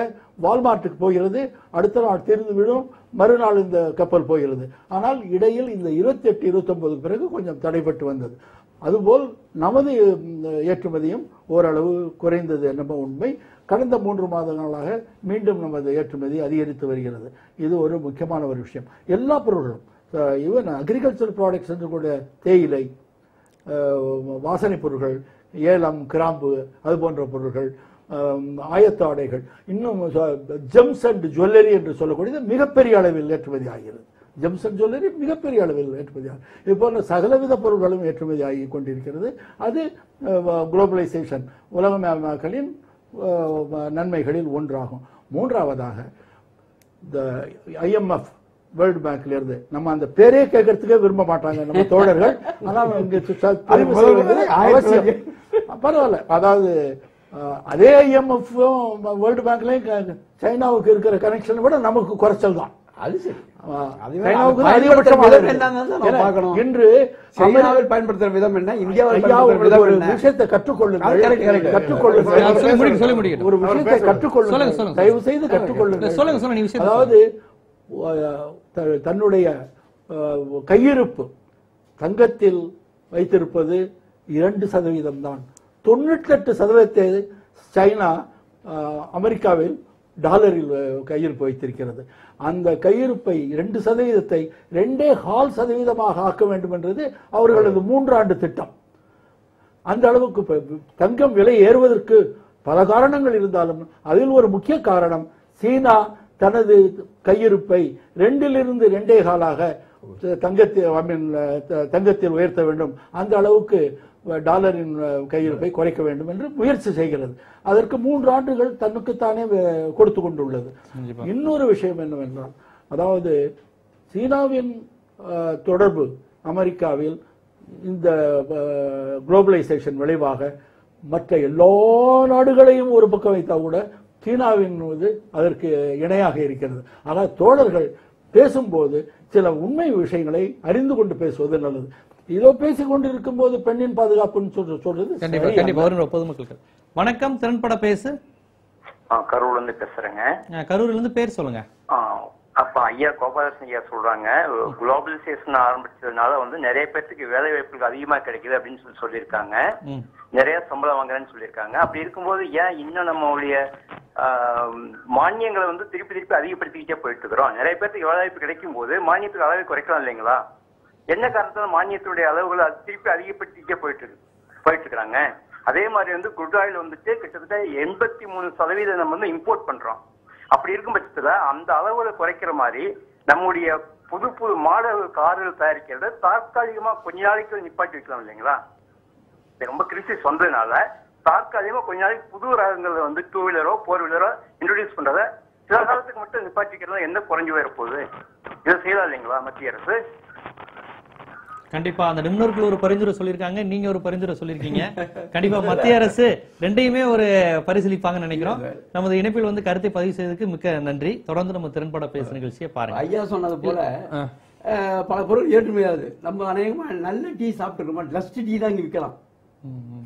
வால்மார்ட்டுக்கு போகிறது. அடுத்த நாள் தெரிந்து விடும் மறுநாள் இந்த கப்பல் போகிறது. ஆனால் இடையில் இந்த இருபத்தி எட்டு இருபத்தி பிறகு கொஞ்சம் தடைபட்டு வந்தது. அதுபோல் நமது ஏற்றுமதியும் ஓரளவு குறைந்தது என்னமோ உண்மை. கடந்த மூன்று மாதங்களாக மீண்டும் நமது ஏற்றுமதி அதிகரித்து வருகிறது. இது ஒரு முக்கியமான ஒரு விஷயம். எல்லா பொருள்களும் ஈவன் அக்ரிகல்ச்சர் ப்ராடக்ட்ஸ் என்று கூட தேயிலை வாசனை பொருட்கள் ஏலம் கிராம்பு அது போன்ற பொருட்கள் ஆயத்தாடைகள் இன்னும் ஜெம்ஸ் அண்ட் ஜுவல்லரி என்று சொல்லக்கூடியது மிகப்பெரிய அளவில் ஏற்றுமதி ஆகிறது. ஜெம்ஸ் அண்ட் ஜுவல்லரி மிகப்பெரிய அளவில் ஏற்றுமதி ஆகும் இது போன்ற சகலவித பொருட்களும் ஏற்றுமதி ஆகி கொண்டிருக்கிறது. அது குளோபலைசேஷன் உலகமயமாக்கலின் நன்மைகளில் ஒன்றாகும். மூன்றாவதாக இந்த ஐஎம்எஃப் வேர்ல்டு பேங்க்ல இருந்து நம்ம அந்த பேரே கேட்கறதுக்கே விரும்ப மாட்டாங்க நம்ம [laughs] தோழர்கள். ஆனால் அவசியம். பரவாயில்ல. அதாவது அதே ஐஎம்எஃப் வேர்ல்டு பேங்க்லயும் சைனாவுக்கு இருக்கிற கனெக்ஷன் விட நமக்கு குறைச்சல் தான். அது சரி. இன்று சைனாவில் பயன்படுத்துற விதம் என்ன? இந்தியாவில் விஷயத்தை கற்றுக்கொள்ளுங்கள். ஒரு விஷயத்தை. தயவு செய்து அதாவது தன்னுடைய கையிருப்பு தங்கத்தில் வைத்திருப்பது இரண்டு சதவீதம் தான் தொண்ணூற்றெட்டு சதவீதத்தை சைனா அமெரிக்காவில் டாலரில் கையிருப்பு வைத்திருக்கிறது. அந்த கையிருப்பை இரண்டு சதவீதத்தை ரெண்டே ஹால் சதவீதமாக ஆக்க வேண்டும் என்றது அவர்களது மூன்றாண்டு திட்டம். அந்த அளவுக்கு தங்கம் விலை ஏறுவதற்கு பல காரணங்கள் இருந்தாலும் அதில் ஒரு முக்கிய காரணம் சீனா தனது கையிருப்பை ரெண்டிலிருந்து ரெண்டே காலாக தங்கத்தில் I த- தங்கத்தில் உயர்த்த வேண்டும். அந்த அளவுக்கு டாலரின் கையிருப்பை குறைக்க வேண்டும் என்று முயற்சி செய்கிறது. அதற்கு மூன்று ஆண்டுகள் தன்னுக்குத்தானே கொடுத்து கொண்டுள்ளது. இன்னொரு விஷயம் என்னவென்றால் அதாவது சீனாவின் தொடர்பு அமெரிக்காவில் இந்த குளோபலைசேஷன் விளைவாக மற்ற எல்லா நாடுகளையும் ஒரு பக்கம் வைத்தா கூட சீனாவின் மீது அதற்கு இணையாக இருக்கிறது. ஆனால் தோழர்கள் பேசும்போது சில உண்மை விஷயங்களை அறிந்து கொண்டு பேசுவது நல்லது. இதோ பேசிக் கொண்டிருக்கும் போது பெண்ணின் பாதுகாப்புன்னு சொல்ற சொல்றது கண்டிப்பா கண்டிப்பா. பொதுமக்களுக்கு வணக்கம் திறன்பட பேசு. கரூர்ல இருந்து பேசுறேங்க. கரூர்ல இருந்து பேர் சொல்லுங்க. ஆ, அப்ப ஐயா கோபாலகிருஷ்ணன் ஐயா சொல்றாங்க குளோபலைசேஷன் ஆரம்பிச்சதுனால வந்து நிறைய பேர்த்துக்கு வேலை வாய்ப்புகள் அதிகமா கிடைக்குது அப்படின்னு சொல்லி சொல்லியிருக்காங்க. நிறைய சம்பளம் வாங்குறேன்னு சொல்லியிருக்காங்க. அப்படி இருக்கும்போது ஏன் இன்னும் நம்மளுடைய மானியங்களை வந்து திருப்பி திருப்பி அதிகப்படுத்திக்கிட்டே போயிட்டு இருக்கிறோம் நிறைய பேர்த்துக்கு வேலை வாய்ப்பு கிடைக்கும் போது மானியத்துக்கு அளவை குறைக்கலாம் இல்லைங்களா? என்ன காரணத்தால மானியத்துடைய அளவுகளை அது திருப்பி அதிகப்படுத்திக்கிட்டே போயிட்டு போயிட்டு இருக்கிறாங்க அதே மாதிரி வந்து குட் ஆயில் வந்துட்டு கிட்டத்தட்ட எண்பத்தி மூணு சதவீதம் நம்ம வந்து இம்போர்ட் பண்றோம். அப்படி இருக்கும் பட்சத்துல அந்த அளவுல குறைக்கிற மாதிரி நம்முடைய புது புது மாடல் கார்கள் தயாரிக்கிறத தற்காலிகமா கொஞ்ச நாளைக்கு நிப்பாட்டி வைக்கலாம் இல்லைங்களா? ரொம்ப கிரிசிஸ் வந்ததுனால தற்காலிகமா கொஞ்ச நாளைக்கு புது ரகங்களை வந்து டூ வீலரோ ஃபோர் வீலரோ இன்ட்ரடியூஸ் பண்றத சில காலத்துக்கு மட்டும் நிப்பாட்டிக்கிறதா என்ன குறைஞ்சு போயிட போகுது? இதை செய்யலாம் இல்லைங்களா மத்திய அரசு? கண்டிப்பா அந்த நிபுணர்கள் ஒரு பரிந்துரை சொல்லியிருக்காங்க நீங்க ஒரு பரிந்துரை சொல்லியிருக்கீங்க. கண்டிப்பா மத்திய அரசு ரெண்டையுமே ஒரு பரிசீலிப்பாங்கன்னு நினைக்கிறோம். நமது இணைப்பில் வந்து கருத்தை பதிவு செய்ததுக்கு மிக்க நன்றி. தொடர்ந்து நம்ம திறன்பட பேசு நிகழ்ச்சியை பாருங்க. ஐயா சொன்னது போல பல பொருள் ஏற்றுமையாது. நம்ம அநேகமா நல்ல டீ சாப்பிட்டுருக்கோம்? டஸ்ட் டீ தான் இங்க விற்கலாம்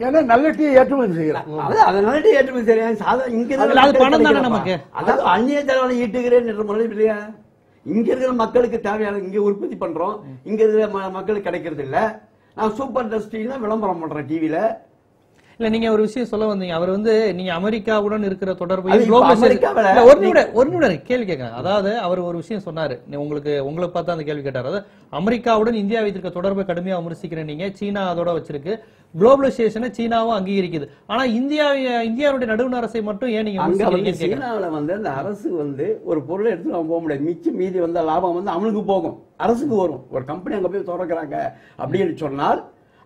ஏன்னா நல்ல டீ ஏற்றுமதி செய்யலாம். அது நல்ல டீ ஏற்றுமதி சரியா சாதா இங்க பணம் தானே. நமக்கு? அதாவது அந்நிய செலவில் ஈட்டுகிறேன் என்ற முறை இல்லையா? இங்க இருக்கிற மக்களுக்கு தேவையான இங்க உற்பத்தி பண்றோம். இங்க இருக்கிற ம- மக்களுக்கு கிடைக்கிறது இல்ல. நான் சூப்பர் டஸ்ட் தான் விளம்பரம் பண்றேன் டிவியில இல்ல நீங்க ஒரு விஷயம் சொல்ல வந்தீங்க. அவர் வந்து நீங்க அமெரிக்காவுடன் இருக்கிற தொடர்பை ஒரு நிமிடம் ஒரு நிமிடம் கேள்வி கேட்கறேன் அதாவது அவர் ஒரு விஷயம் சொன்னாரு. உங்களுக்கு உங்களை பார்த்தா அந்த கேள்வி கேட்டார். அதாவது அமெரிக்காவுடன் இந்தியா வைத்திருக்க தொடர்பை கடுமையா விமர்சிக்கிறேன் நீங்க சீனா அதோட வச்சிருக்கு. குளோபலைசேஷனை சீனாவும் அங்கீகரிக்குது. ஆனா இந்தியா இந்தியாவுடைய நடுவண் அரசை மட்டும் ஏன் நீங்க. சீனாவுல வந்து அந்த அரசு வந்து ஒரு பொருளை எடுத்து போக முடியாது. மிச்சம் மீதி வந்த லாபம் வந்து அவனுக்கு போகும். அரசுக்கு வரும். ஒரு கம்பெனி அங்க போய் திறக்கிறாங்க அப்படின்னு சொன்னால்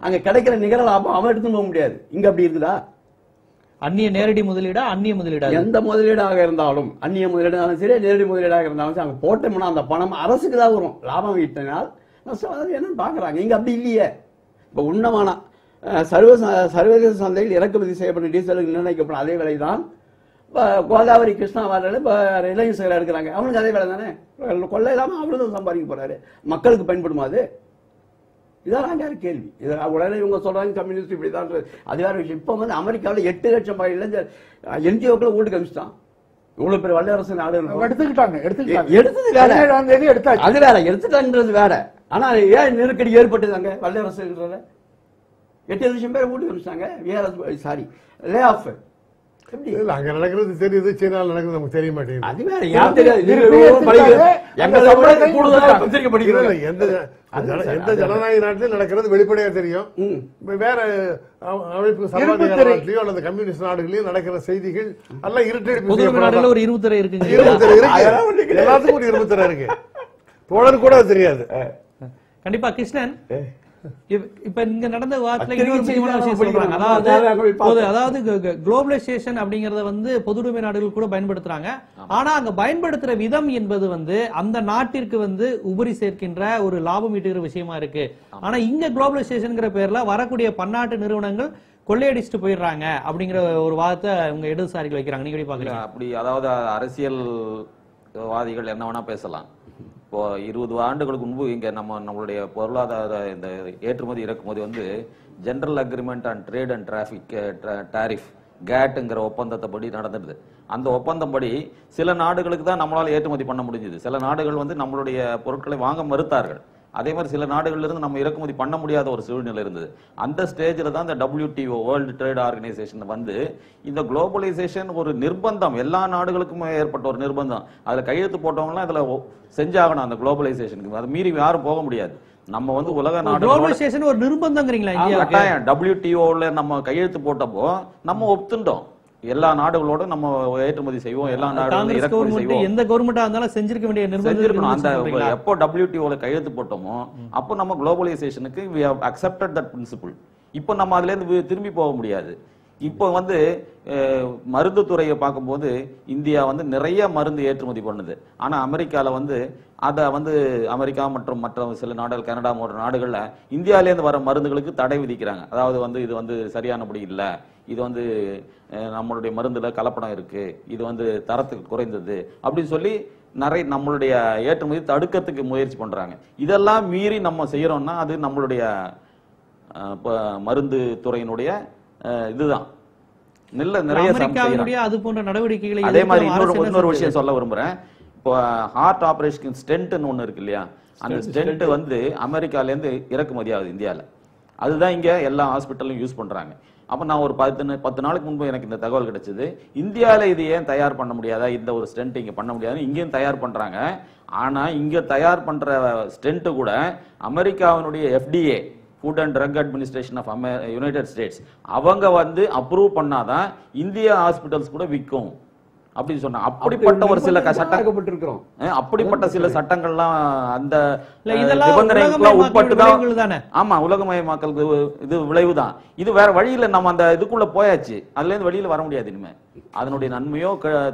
அங்க கிடைக்கிற நிகர லாபம் அவன் எடுத்து போக முடியாது. இங்க அப்படி இருக்குதா? அந்நிய நேரடி முதலீடா அந்நிய முதலீடா? எந்த முதலீடாக இருந்தாலும் அந்நிய முதலீடாலும் சரி நேரடி முதலீடாக இருந்தாலும் சரி அங்க போட்டோம்னா அந்த பணம் அரசுக்கு தான் வரும். லாபம் ஈட்டினால் என்னன்னு பாக்குறாங்க. இங்க அப்படி இல்லையே. இப்ப உண்ணமான சர்வ சர்வதேச சந்தையில் இறக்குமதி செய்யப்பட்ட டீசலுக்கு நிர்ணயிக்கப்படும் அதே விலை தான் கோதாவரி கிருஷ்ணா வாரில் இப்போ ரிலையன்ஸ் எடுக்கிறாங்க. அவனுக்கு அதே விலை தானே கொள்ளை இல்லாமல் அவரு தான் சம்பாதிக்க போறாரு. மக்களுக்கு பயன்படுமா அது? இதான் நாங்கள் கேள்வி? இது உடனே இவங்க சொல்றாங்க கம்யூனிஸ்ட் இப்படி தான் அது வேற விஷயம். இப்போ வந்து அமெரிக்காவில் எட்டு லட்சம் ப- இளைஞர் என்ஜிஓக்களை வீட்டுக்கு அனுப்பிச்சிட்டான் இவ்வளவு பெரிய வல்லரசு நாடு. எடுத்துக்கிட்டாங்க எடுத்துக்கிட்டாங்க. எடுத்தது வேற. தேதி எடுத்தாச்சு. அது வேற எடுத்துட்டாங்கன்றது வேற. ஆனா ஏன் நெருக்கடி ஏற்பட்டதாங்க வல்லரசுன்றத? எட்டு லட்சம் பேர் வீட்டுக்கு அனுப்பிச்சிட்டாங்க சாரி லே ஆஃப் இல்ல அங்க நடக்கிறது தெரியுது சீனால நடக்கிறது நமக்கு தெரிய மாட்டேங்குது. அது வேற யார் தெரியாது. எந்த எந்த ஜனநாயக நாட்டிலும் நடக்கிறது வெளிப்படையா தெரியும். வேற அமைப்பு சர்வாதிகார இருப்புத்துறை. நாட்டிலயோ அல்லது கம்யூனிஸ்ட் நாடுகளையும் நடக்கிற செய்திகள் எல்லாம் நாடுல ஒரு இருபத்தரை இருக்குங்க. இருபத்தரை இருக்கு. கிடையாது. எல்லாத்துக்கும் ஒரு இருபத்தரை இருக்கு. தோழர் கூட தெரியாது. கண்டிப்பா கிருஷ்ணன். இப்ப- இங்க நடந்த இன்னொரு முக்கியமான விஷயம் சொல்றாங்க. அதாவது. அதாவது குளோபலைசேஷன் அப்படிங்கறத வந்து பொதுவுடைமை நாடுகள் கூட பயன்படுத்துறாங்க. ஆனா அங்க பயன்படுத்துற விதம் என்பது வந்து அந்த நாட்டிற்கு வந்து உபரி சேர்க்கின்ற ஒரு லாபம் ஈட்டுகிற விஷயமா இருக்கு. ஆனா இங்க குளோபலைசேஷன்ங்கிற பேர்ல வரக்கூடிய பன்னாட்டு நிறுவனங்கள் கொள்ளையடிச்சிட்டு போயிடுறாங்க அப்படிங்கிற ஒரு வாதத்தை உங்க இடதுசாரிகள் வைக்கிறாங்க. நீங்க எப்படி பாக்குறீங்க? அப்படி அதாவது அரசியல்வாதிகள் என்ன வேணா பேசலாம். இப்போ இருபது ஆண்டுகளுக்கு முன்பு இங்கே நம்ம நம்மளுடைய பொருளாதார இந்த ஏற்றுமதி இறக்குமதி வந்து general agreement and trade and traffic tariff கேட்டுங்கிற ஒப்பந்தத்தை படி நடந்துடுது. அந்த ஒப்பந்தம் படி சில நாடுகளுக்கு தான் நம்மளால் ஏற்றுமதி பண்ண முடிஞ்சுது. சில நாடுகள் வந்து நம்மளுடைய பொருட்களை வாங்க மறுத்தார்கள். அதே மாதிரி சில நாடுகள்ல இருந்து நம்ம இறக்குமதி பண்ண முடியாத ஒரு சூழ்நிலை இருந்தது. அந்த ஸ்டேஜில் தான் இந்த WTO வேர்ல்டு ட்ரேட் ஆர்கனைசேஷன் வந்து இந்த குளோபலைசேஷன் ஒரு நிர்பந்தம். எல்லா நாடுகளுக்குமே ஏற்பட்ட ஒரு நிர்பந்தம். அதுல கையெழுத்து போட்டவங்கலாம் இதுல ஒ- செஞ்சாகணும் அந்த குளோபலைசேஷனுக்கு அதை மீறி யாரும் போக முடியாது. நம்ம வந்து உலக நாடுகளோட குளோபலைசேஷன் ஒரு நிர்பந்தங்கிறீங்களா கட்டாயம். டபிள்யூடிஓல நம்ம கையெழுத்து போட்டப்போ நம்ம ஒத்துண்டோம் எல்லா நாடுகளோட நம்ம ஏற்றுமதி செய்வோம் எல்லா நாடுகளும் இறக்குமதி செய்வோம். எந்த கவர்மெண்டா இருந்தாலும் செஞ்சிருக்க வேண்டிய நிர்பந்தம் அந்த? எப்போ டபிள்யூடிஓல கையெழுத்து போட்டோமோ அப்போ நம்ம குளோபலைசேஷனுக்கு we have accepted that principle. இப்போ நம்ம அதுல இருந்து வி- திரும்பி போக முடியாது. இப்போ வந்து மருந்து துறையை பார்க்கும்போது இந்தியா வந்து நிறைய மருந்து ஏற்றுமதி பண்ணுது. ஆனா அமெரிக்கால வந்து அதை வந்து அமெரிக்கா மற்றும் மற்ற சில நாடுகள் கனடா போன்ற நாடுகள்ல இந்தியாவிலேருந்து வர மருந்துகளுக்கு தடை விதிக்கிறாங்க. அதாவது வந்து இது வந்து சரியானபடி இல்லை. இது வந்து நம்மளுடைய மருந்துல கலப்படம் இருக்கு இது வந்து தரத்துக்கு குறைந்தது அப்படின்னு சொல்லி நிறைய நம்மளுடைய ஏற்றுமதி தடுக்கிறதுக்கு முயற்சி பண்றாங்க. இதெல்லாம் மீறி நம்ம செய்யறோம்னா அது நம்மளுடைய மருந்து துறையினுடைய இதுதான். நல்ல நிறைய அது போன்ற நடவடிக்கைகளை அதே மாதிரி இன்னொரு இன்னொரு? விஷயம் சொல்ல விரும்புறேன். இப்போ ஹார்ட் ஆபரேஷன் ஸ்டென்ட்னு ஒண்ணு இருக்கு இல்லையா? அந்த ஸ்டென்ட் வந்து அமெரிக்கால இருந்து இறக்குமதி ஆகுது இந்தியால. அதுதான் இங்க எல்லா ஹாஸ்பிட்டல்லும் யூஸ் பண்றாங்க. அப்போ நான் ஒரு பத்து பத்து நாளுக்கு முன்பு எனக்கு இந்த தகவல் கிடைச்சது. இந்தியாவில் இது ஏன் தயார் பண்ண முடியாதா? இந்த ஒரு ஸ்டென்ட் இங்கே பண்ண முடியாது இங்கேயும் தயார் பண்ணுறாங்க ஆனால் இங்கே தயார் பண்ணுற ஸ்டெண்ட்டு கூட அமெரிக்காவினுடைய FDA food and drug administration of அமெ United States அவங்க வந்து அப்ரூவ் பண்ணாதான் இந்திய ஹாஸ்பிட்டல்ஸ் கூட விற்கும் அப்படின்னு சொன்னாங்க அப்படிப்பட்ட ஒரு சில சட்டம் அப்படிப்பட்ட சில சட்டங்கள்லாம் அந்த உலகமயமாக்கல் உட்பட்டு தான் தானே? ஆமா உலகமயமாக்கல் இது விளைவுதான். இது வேற வழியில நம்ம அந்த இதுக்குள்ள போயாச்சு. அதுல இருந்து வெளியில வர முடியாது இனிமே. அதனுடைய நன்மையோ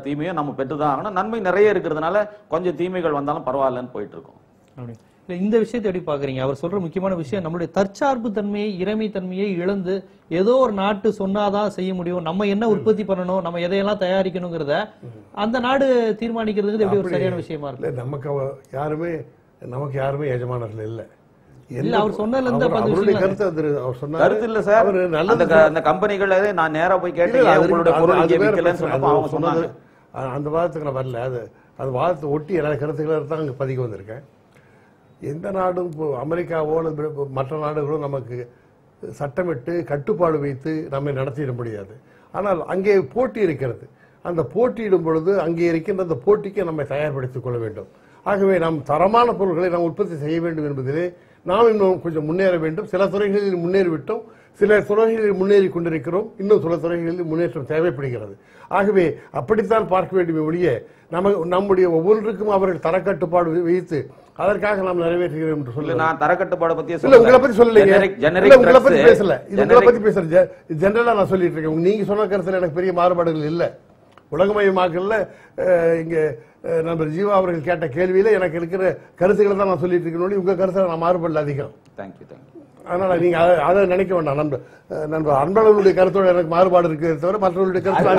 தீமையோ நம்ம பெற்றுதான் ஆகணும். நன்மை நிறைய இருக்கிறதுனால கொஞ்சம் தீமைகள் வந்தாலும் பரவாயில்லன்னு போயிட்டு இருக்கோம் அப்படி. இல்ல, இந்த விஷயத்தை எப்படி பாக்குறீங்க? அவர் சொல்ற முக்கியமான விஷயம் நம்மளுடைய தற்சார்பு தன்மையை இறைமை தன்மையை இழந்து ஏதோ ஒரு நாட்டு சொன்னாதான் செய்ய முடியும். நம்ம என்ன உற்பத்தி பண்ணணும்? நம்ம எதையெல்லாம் தயாரிக்கணுங்கிறத அந்த நாடு தீர்மானிக்கிறதுக்கு எப்படி ஒரு சரியான விஷயமா இருக்கு? இல்ல நமக்கு யாருமே நமக்கு யாருமே எஜமானர்கள் இல்ல. இல்ல, அவர் சொன்னதுல இருந்து அவருடைய கருத்து அது அவர் சொன்னாரு. கருத்து இல்ல சார். அவரு அந்த க- அந்த கம்பெனிகள் நான் நேரா போய் கேட்டேன் உங்களுடைய பொருள் இங்கே விற்கலன்னு. சொன்னப்போ அவங்க சொன்னாங்க. அந்த வாதத்துக்கு நான் வரல. அது அது வாதத்தை ஒட்டி எல்லா கருத்துக்களை தான் அங்க பதிக்க வந்திருக்கேன். எந்த நாடும் இப்போ அமெரிக்காவோ அல்லது மற்ற நாடுகளோ நமக்கு சட்டமிட்டு கட்டுப்பாடு வைத்து நம்மை நடத்திட முடியாது. ஆனால் அங்கே போட்டி இருக்கிறது. அந்த போட்டியிடும் பொழுது அங்கே இருக்கின்ற அந்த போட்டிக்கு நம்மை தயார்படுத்திக் கொள்ள வேண்டும். ஆகவே நாம் தரமான பொருட்களை நாம் உற்பத்தி செய்ய வேண்டும் என்பதிலே நாம் இன்னும் கொஞ்சம் முன்னேற வேண்டும். சில துறைகளில் முன்னேறிவிட்டோம். சில துறைகளில் முன்னேறி கொண்டிருக்கிறோம். இன்னும் சில துறைகளில் முன்னேற்றம் தேவைப்படுகிறது. ஆகவே அப்படித்தான் பார்க்க வேண்டுமே ஒழிய நம்ம நம்முடைய ஒவ்வொன்றுக்கும் அவர்கள் தரக்கட்டுப்பாடு வைத்து அதற்காக நாம் நிறைவேற்றுகிறோம் என்று சொல்ல நான் தரக்கட்டுப்பாடு பத்தியே இல்ல உங்களை பத்தி சொல்லலைங்க. உங்களை பத்தி பேசல. இது உங்களை பத்தி பேசுறேன் ஜெனரலா நான் சொல்லிட்டு இருக்கேன். நீங்க சொன்ன கருத்துல எனக்கு பெரிய மாறுபாடுகள் இல்ல. உலகமயமாக்கல்ல இங்க நண்பர் ஜீவா அவர்கள் கேட்ட கேள்வியில எனக்கு இருக்கிற கருத்துக்களை தான் நான் சொல்லிட்டு இருக்கேன். ஒழிய உங்க கருத்துல நான் மாறுபடல அதிகம். தேங்க்யூ தேங்க்யூ அதனால நீங்க அதை- அதை நினைக்க வேண்டாம் நண்பர். நண்பர் அன்பழகனுடைய கருத்தோட எனக்கு மாறுபாடு இருக்கிறது தவிர மற்றவர்களுடைய கருத்து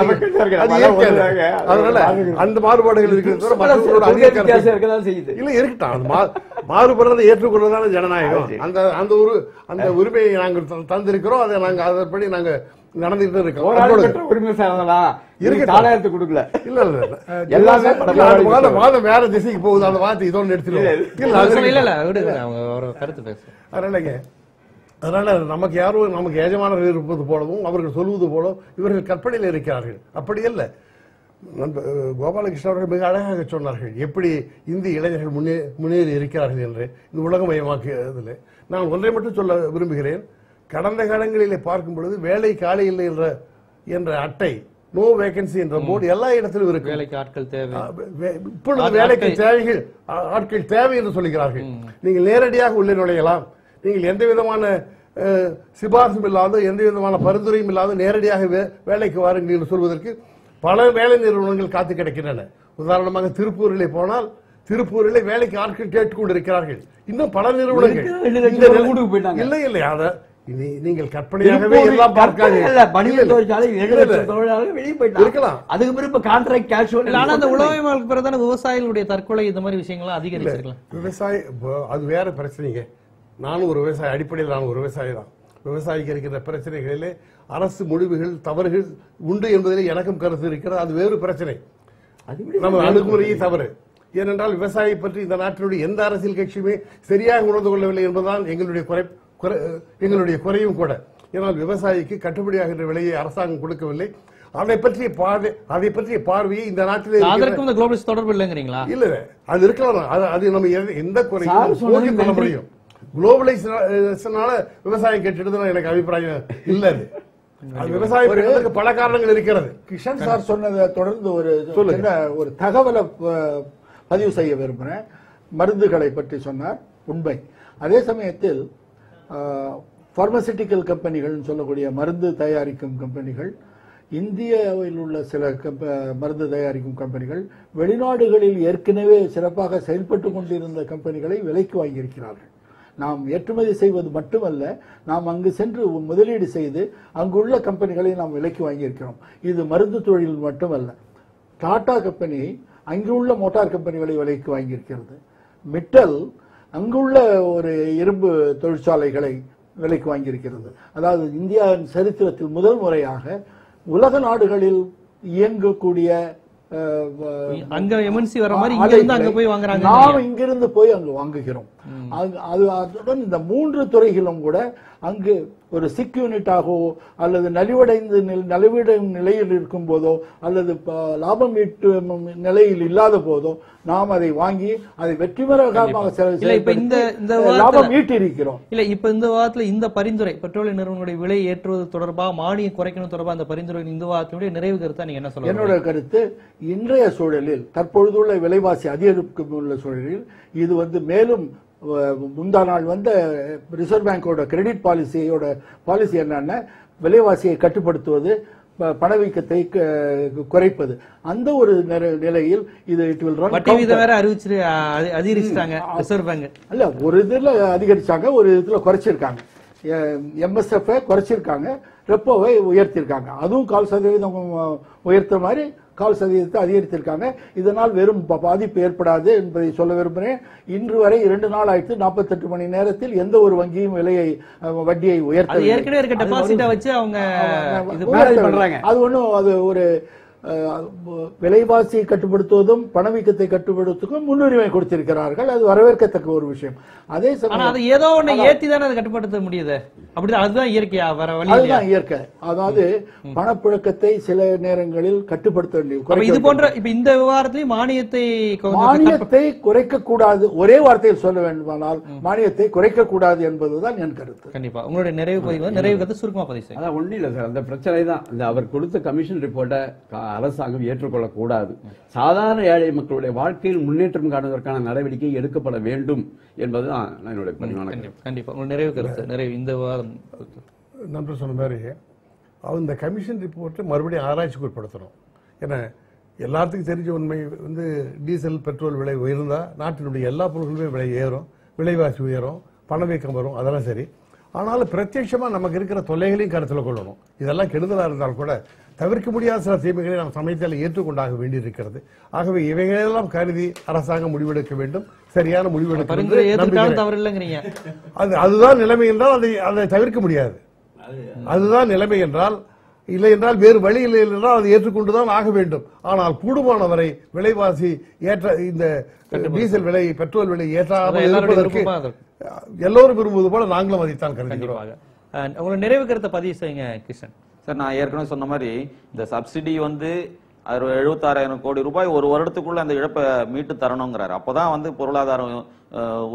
அதனால. அந்த மாறுபாடுகள் இருக்கிறது தவிர மற்றவர்களோட அதிக கருத்து. இல்ல இருக்கட்டும். அது மாறுபடுறதை ஏற்றுக்கொள்வதான ஜனநாயகம். அந்த அந்த ஒரு அந்த உரிமையை நாங்கள் தந்திருக்கிறோம். அதை நாங்க அதன்படி நாங்க நடந்துகிட்டு பெற்ற உரிமை. தாளையத்து கொடுக்கல. இல்ல இல்ல இல்ல. எல்லாமே இல்ல, பரவாயில்ல. அது வாதம் வாதம் வேற திசைக்கு போகுது. அந்த வார்த்தை இதோட நிறுத்திடுவோம். இல்ல இல்ல. இல்ல இல்ல விடுங்க அவங்க ஒரு கருத்து பேசுறேன் அதனாலங்க அதனால நமக்கு யாரோ நமக்கு எஜமானர்கள் இருப்பது போலவும் அவர்கள் சொல்வது போலவும் இவர்கள் கற்பனையில் இருக்கிறார்கள். அப்படி அல்ல. நண்ப- கோபாலகிருஷ்ணன் அவர்கள் மிக அழகாக சொன்னார்கள். எப்படி இந்திய இளைஞர்கள் முன்னே முன்னேறி இருக்கிறார்கள் என்று. இந்த உலகமயமாக்கியதில் நான் ஒன்றை மட்டும் சொல்ல விரும்புகிறேன். கடந்த காலங்களிலே பார்க்கும் பொழுது வேலை காலை இல்லை என்ற என்ற அட்டை நோ வேகன்சி என்ற போர்டு எல்லா இடத்திலும் இருக்கு வேலைக்கு ஆட்கள் தேவை. இப்பொழுது வேலைக்கு தேவைகள் ஆட்கள் தேவை என்று சொல்கிறார்கள் நீங்கள் நேரடியாக உள்ளே நுழையலாம். நீங்கள் எந்த விதமான சிபாரிசும் இல்லாத எந்த விதமான பரிந்துரையும் இல்லாத நேரடியாக வேலைக்கு வாருங்கள் என்று சொல்வதற்கு பல வேலை நிறுவனங்கள் காத்து கிடக்கின்றன. உதாரணமாக திருப்பூரிலே போனால் திருப்பூரிலே வேலைக்கு ஆட்கள் கேட்டுக்கொண்டிருக்கிறார்கள். இன்னும் பல நிறுவனங்கள். இல்லை இல்லை. அத நீங்கள் கற்பனையாகவே எல்லாம் பார்க்காதீங்க இல்லை. தொழிற்சாலை ஏழு தொழிலாளர்கள் வெளியே போயிட்டாங்க. இருக்கலாம். அதுக்கு பிறகு கான்ட்ராக்ட் கேஷுவல் ஆனா அந்த உலகமயமாக்கு பிறகு தானே விவசாயிகளுடைய தற்கொலை இந்த மாதிரி விஷயங்கள்லாம் அதிகரிச்சிருக்கலாம் விவசாய அது வேற பிரச்சனைங்க. நானும் ஒரு விவசாயி அடிப்படையில் நான் ஒரு விவசாயி தான். விவசாயிக்கு இருக்கின்ற பிரச்சனைகளிலே அரசு முடிவுகள் தவறுகள் உண்டு என்பதிலே எனக்கும் கருத்து இருக்கிறது. அது வேறு பிரச்சனை. நம்ம அணுகுமுறையே தவறு. ஏனென்றால் விவசாயி பற்றி இந்த நாட்டினுடைய எந்த அரசியல் கட்சியுமே சரியாக உணர்ந்து கொள்ளவில்லை என்பதுதான் எங்களுடைய குறை- எங்களுடைய குறையும் கூட. ஏனால் விவசாயிக்கு கட்டுப்படியாகின்ற விலையை அரசாங்கம் கொடுக்கவில்லை. அதை பற்றிய பார்வை அதை பற்றிய பார்வையை இந்த நாட்டிலே அதற்கும் இந்த குளோபலிஸ்ட் தொடர்பு இல்லைங்கிறீங்களா? இல்ல அது இருக்கலாம். அது அது நம்ம எந்த- குறையும் நன்றி. முடியும். குளோபலைசேஷனால விவசாயம் கெட்டுடுதுன்னு எனக்கு அபிப்பிராயம் இல்ல அது. விவசாயம் பல காரணங்கள் இருக்கிறது. கிஷன் சார் சொன்னதை தொடர்ந்து ஒரு சின்ன ஒரு தகவலை பதிவு செய்ய விரும்புகிறேன் மருந்துகளை பற்றி சொன்னார். உண்மை. அதே சமயத்தில் ஃபார்மசிட்டிக்கல் கம்பெனிகள்னு சொல்லக்கூடிய மருந்து தயாரிக்கும் கம்பெனிகள் இந்தியாவில் உள்ள சில கம்ப- மருந்து தயாரிக்கும் கம்பெனிகள் வெளிநாடுகளில் ஏற்கனவே சிறப்பாக செயல்பட்டு கொண்டிருந்த கம்பெனிகளை விலைக்கு வாங்கியிருக்கிறார்கள். நாம் ஏற்றுமதி செய்வது மட்டுமல்ல நாம் அங்கு சென்று முதலீடு செய்து அங்குள்ள கம்பெனிகளை நாம் விலைக்கு வாங்கியிருக்கிறோம். இது மருந்து தொழில் மட்டுமல்ல. டாடா கம்பெனி அங்குள்ள மோட்டார் கம்பெனிகளை விலைக்கு வாங்கியிருக்கிறது. மிட்டல் அங்குள்ள ஒரு இரும்பு தொழிற்சாலைகளை விலைக்கு வாங்கியிருக்கிறது. அதாவது இந்தியாவின் சரித்திரத்தில் முதல் முறையாக உலக நாடுகளில் இயங்கக்கூடிய அங்க எம்என்சி வர மாதிரி அங்க போய் வாங்குறாங்க. நாம் இங்கிருந்து போய் அங்கு வாங்குகிறோம். அது- அது அதுடன் இந்த மூன்று துறைகளும் கூட அங்கு ஒரு சிக் யூனிட்டாகவோ அல்லது நலிவடைந்து நில்- நலிவடையும் நிலையில் இருக்கும் போதோ அல்லது லாபம் ஈட்டும் நிலையில் இல்லாத போதோ நாம் அதை வாங்கி அதை வெற்றிகரமாக லாபம் ஈட்டியிருக்கிறோம். இல்ல இப்ப இந்த வாரத்துல இந்த பரிந்துரை பெட்ரோலிய நிறுவனங்களுடைய விலை ஏற்றுவது தொடர்பா மானியம் குறைக்கணும் தொடர்பா அந்த பரிந்துரை இந்த வாரத்தினுடைய நிறைவு கருத்தா நீங்க என்ன சொல்ல என்னோட கருத்து இன்றைய சூழலில் தற்பொழுதுள்ள விலைவாசி அதிகரிக்கும் உள்ள சூழலில் இது வந்து மேலும் முந்தா நாள் வந்த ரிசர்வ் பேங்கோட கிரெடிட் பாலிசியோட பாலிசி என்னன்னா விலைவாசியை கட்டுப்படுத்துவது பணவீக்கத்தை குறைப்பது. அந்த ஒரு நிலையில் இது இட் வில் ரன் வட்டி வீதம் வேற அறிவிச்சு அதி- அதிகரிச்சிட்டாங்க ரிசர்வ் பேங்க் அல்ல ஒரு இதுல அதிகரிச்சாங்க ஒரு இதுல குறைச்சிருக்காங்க. எம்எஸ்எஃப் குறைச்சிருக்காங்க ரெப்போவை உயர்த்திருக்காங்க. அதுவும் கால் சதவீதம் உயர்த்த மாதிரி கால் சதவீதத்தை அதிகரித்திருக்காங்க. இதனால் வெறும் பாதிப்பு ஏற்படாது என்பதை சொல்ல விரும்புகிறேன். இன்று வரை இரண்டு நாள் ஆயிடுத்து நாற்பத்தெட்டு மணி நேரத்தில் எந்த ஒரு வங்கியும் விலையை வட்டியை உயர்த்த ஏற்கனவே இருக்க டெபாசிட்டா வச்சு அவங்க இது manage பண்றாங்க. அது ஒண்ணும் அது ஒரு விலைவாசியை கட்டுப்படுத்துவதும் பணவீக்கத்தை கட்டுப்படுத்துவதும் முன்னுரிமை கொடுத்திருக்கிறார்கள். அது வரவேற்கத்தக்க ஒரு விஷயம். அதே சமயம் அது ஏதோ ஒண்ணு ஏத்தி தானே அதை கட்டுப்படுத்த முடியுது? அப்படிதான் அதுதான் இயற்கையா வர அதுதான் இயற்கை. அதாவது பணப்புழக்கத்தை சில நேரங்களில் கட்டுப்படுத்த வேண்டிய அப்ப இது போன்ற இப்ப இந்த விவகாரத்திலயும் மானியத்தை மானியத்தை குறைக்க கூடாது ஒரே வார்த்தையில் சொல்ல வேண்டுமானால் மானியத்தை குறைக்க கூடாது என்பதுதான் என் கருத்து. கண்டிப்பா. உங்களுடைய நிறைவு பதிவு நிறைவு கருத்து சுருக்கமா பதிவு அதான் ஒன்றும் இல்லை சார் அந்த பிரச்சனை தான் அவர் கொடுத்த கமிஷன் ரிப்போர்ட்டை அரசாங்கம் ஏற்றுக்கொள்ளக்கூடாது. சாதாரண ஏழை மக்களுடைய வாழ்க்கையில் முன்னேற்றம் காணுவதற்கான நடவடிக்கை எடுக்கப்பட வேண்டும் என்பதுதான் என்னுடைய பணிவான கருத்து. கண்டிப்பா கண்டிப்பா. உங்களுடைய நிறைவு கருத்து நிறைவு இந்த விவாதம் நண்பர் சொன்ன மாதிரி அவர் இந்த கமிஷன் ரிப்போர்ட்டை மறுபடியும் ஆராய்ச்சிக்கு உட்படுத்தணும். ஏன்னா எல்லாத்துக்கும் தெரிஞ்ச உண்மை வந்து டீசல் பெட்ரோல் விலை உயர்ந்தா நாட்டினுடைய எல்லா பொருட்களுமே விலை ஏறும் விலைவாசி உயரும் பணவீக்கம் வரும் அதெல்லாம் சரி. ஆனாலும் பிரத்யட்சமா நமக்கு இருக்கிற தொல்லைகளையும் கருத்தில் கொள்ளணும். இதெல்லாம் கெடுதலா இருந்தால் கூட தவிர்க்க முடியாத சில தீமைகளை நாம் சமயத்தில் ஏற்றுக்கொண்டாக வேண்டியிருக்கிறது. ஆகவே இவைகளெல்லாம் கருதி அரசாங்கம் முடிவெடுக்க வேண்டும். சரியான முடிவெடுக்க அது அதுதான் நிலைமை என்றால் அதை அதை தவிர்க்க முடியாது. அதுதான் நிலைமை என்றால் இல்லை என்றால் வேறு வழி இல்லை என்றால் அதை ஏற்றுக்கொண்டுதான் ஆக வேண்டும். ஆனால் கூடுமானவரை விலைவாசி ஏற்ற இந்த டீசல் விலை பெட்ரோல் விலை ஏற்றாமல் இருப்பதற்கு. எல்லோரும் விரும்புவது போல நாங்களும் அதைத்தான் கருதுகிறோம். உங்களுடைய நிறைவு கருத்தை பதிவு செய்யுங்க கிருஷ்ணன் சார் நான் ஏற்கனவே சொன்ன மாதிரி இந்த சப்சிடி வந்து அது எழுபத்தாறாயிரம் கோடி ரூபாய் ஒரு வருடத்துக்குள்ள அந்த இழப்பை மீட்டு தரணுங்கிறாரு. அப்பதான் வந்து பொருளாதாரம்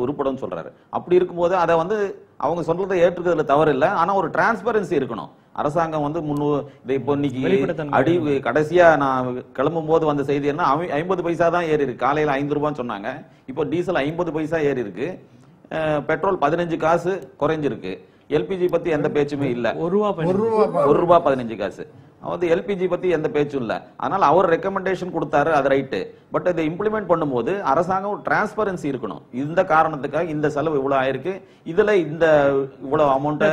உருப்படும் சொல்றாரு. அப்படி இருக்கும்போது அதை வந்து அவங்க சொல்றதை ஏற்றுக்கிறதுல தவறு இல்லை ஆனா ஒரு டிரான்ஸ்பரன்சி இருக்கணும். அரசாங்கம் வந்து முன்னூ இதை இப்போ இன்னைக்கு அடி கடைசியா நான் கிளம்பும் போது வந்த செய்தி என்ன? ஐம்பது பைசா தான் ஏறி இருக்கு. காலையில ஐந்து ரூபான்னு சொன்னாங்க. இப்போ டீசல் ஐம்பது பைசா ஏறி இருக்கு. பெட்ரோல் பதினஞ்சு காசு குறைஞ்சிருக்கு. எல்பிஜி பத்தி எந்த பேச்சுமே இல்ல. ஒரு ரூபா பதினஞ்சு. காசு. வந்து எல்பிஜி பத்தி எந்த பேச்சும் இல்ல. அதனால அவர் ரெக்கமெண்டேஷன் கொடுத்தாரு அது ரைட்டு பட் இதை இம்ப்ளிமெண்ட் பண்ணும்போது அரசாங்கம் டிரான்ஸ்பரன்சி இருக்கணும். இந்த காரணத்துக்காக இந்த செலவு இவ்வளவு ஆயிருக்கு. இதுல இந்த இவ்வளவு அமௌண்ட்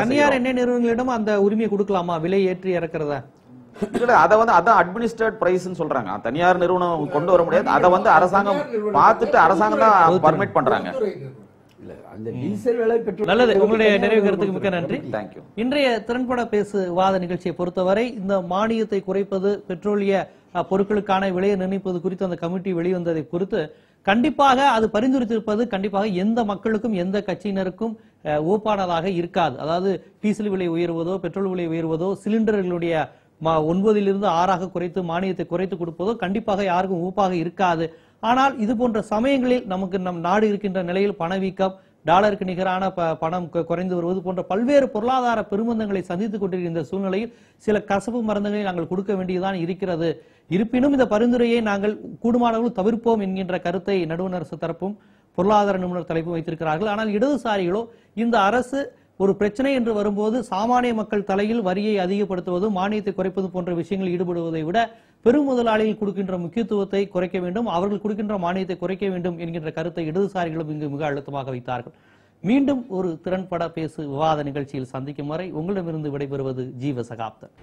தனியார் எண்ணெய் நிறுவனங்களிடம் அந்த உரிமையை கொடுக்கலாமா? விலை ஏற்றி இறக்குறத. இல்ல அத வந்து அதான் அட்மினிஸ்ட்ரேட் பிரைஸ்னு சொல்றாங்க. தனியார் நிறுவனம் கொண்டு வர முடியாது. அதை வந்து அரசாங்கம் பார்த்துட்டு அரசாங்கம் தான் பர்மிட் பண்றாங்க. நல்லது. உங்களுடைய நிறைவு கருத்துக்கு மிக்க நன்றி. தேங்க்யூ இன்றைய திறன்பட பேசு வாத நிகழ்ச்சியை பொறுத்தவரை இந்த மானியத்தை குறைப்பது பெட்ரோலிய பொருட்களுக்கான விலையை நிர்ணயிப்பது குறித்து அந்த கமிட்டி வெளிவந்ததை கண்டிப்பாக அது பரிந்துரைத்திருப்பது கண்டிப்பாக எந்த மக்களுக்கும் எந்த கட்சியினருக்கும் ஓப்பானதாக இருக்காது. அதாவது டீசல் விலை உயர்வதோ பெட்ரோல் விலை உயர்வதோ சிலிண்டர்களுடைய ஒன்பதிலிருந்து ஆறாக குறைத்து மானியத்தை குறைத்து கொடுப்பதோ கண்டிப்பாக யாருக்கும் ஊப்பாக இருக்காது. ஆனால் இது போன்ற சமயங்களில் நமக்கு நம் நாடு இருக்கின்ற நிலையில் பணவீக்கம் டாலருக்கு நிகரான ப- பணம் குறைந்து வருவது போன்ற பல்வேறு பொருளாதார பெருமந்தங்களை சந்தித்துக் கொண்டிருக்கின்ற சூழ்நிலையில் சில கசப்பு மருந்துகளை நாங்கள் கொடுக்க வேண்டியதுதான் இருக்கிறது. இருப்பினும் இந்த பரிந்துரையை நாங்கள் கூடுமானவர்கள் தவிர்ப்போம் என்கின்ற கருத்தை நடுவண் அரசு தரப்பும் பொருளாதார நிபுணர் தலைப்பும் வைத்திருக்கிறார்கள். ஆனால் இடதுசாரிகளோ இந்த அரசு ஒரு பிரச்சனை என்று வரும்போது சாமானிய மக்கள் தலையில் வரியை அதிகப்படுத்துவது மானியத்தை குறைப்பது போன்ற விஷயங்களில் ஈடுபடுவதை விட பெரும் முதலாளிகள் கொடுக்கின்ற முக்கியத்துவத்தை குறைக்க வேண்டும் அவர்கள் கொடுக்கின்ற மானியத்தை குறைக்க வேண்டும் என்கின்ற கருத்தை இடதுசாரிகளும் இங்கு மிக அழுத்தமாக வைத்தார்கள். மீண்டும் ஒரு திறன்பட பேசு விவாத நிகழ்ச்சியில் சந்திக்கும் வரை உங்களிடமிருந்து விடைபெறுவது ஜீவ சகாப்தன்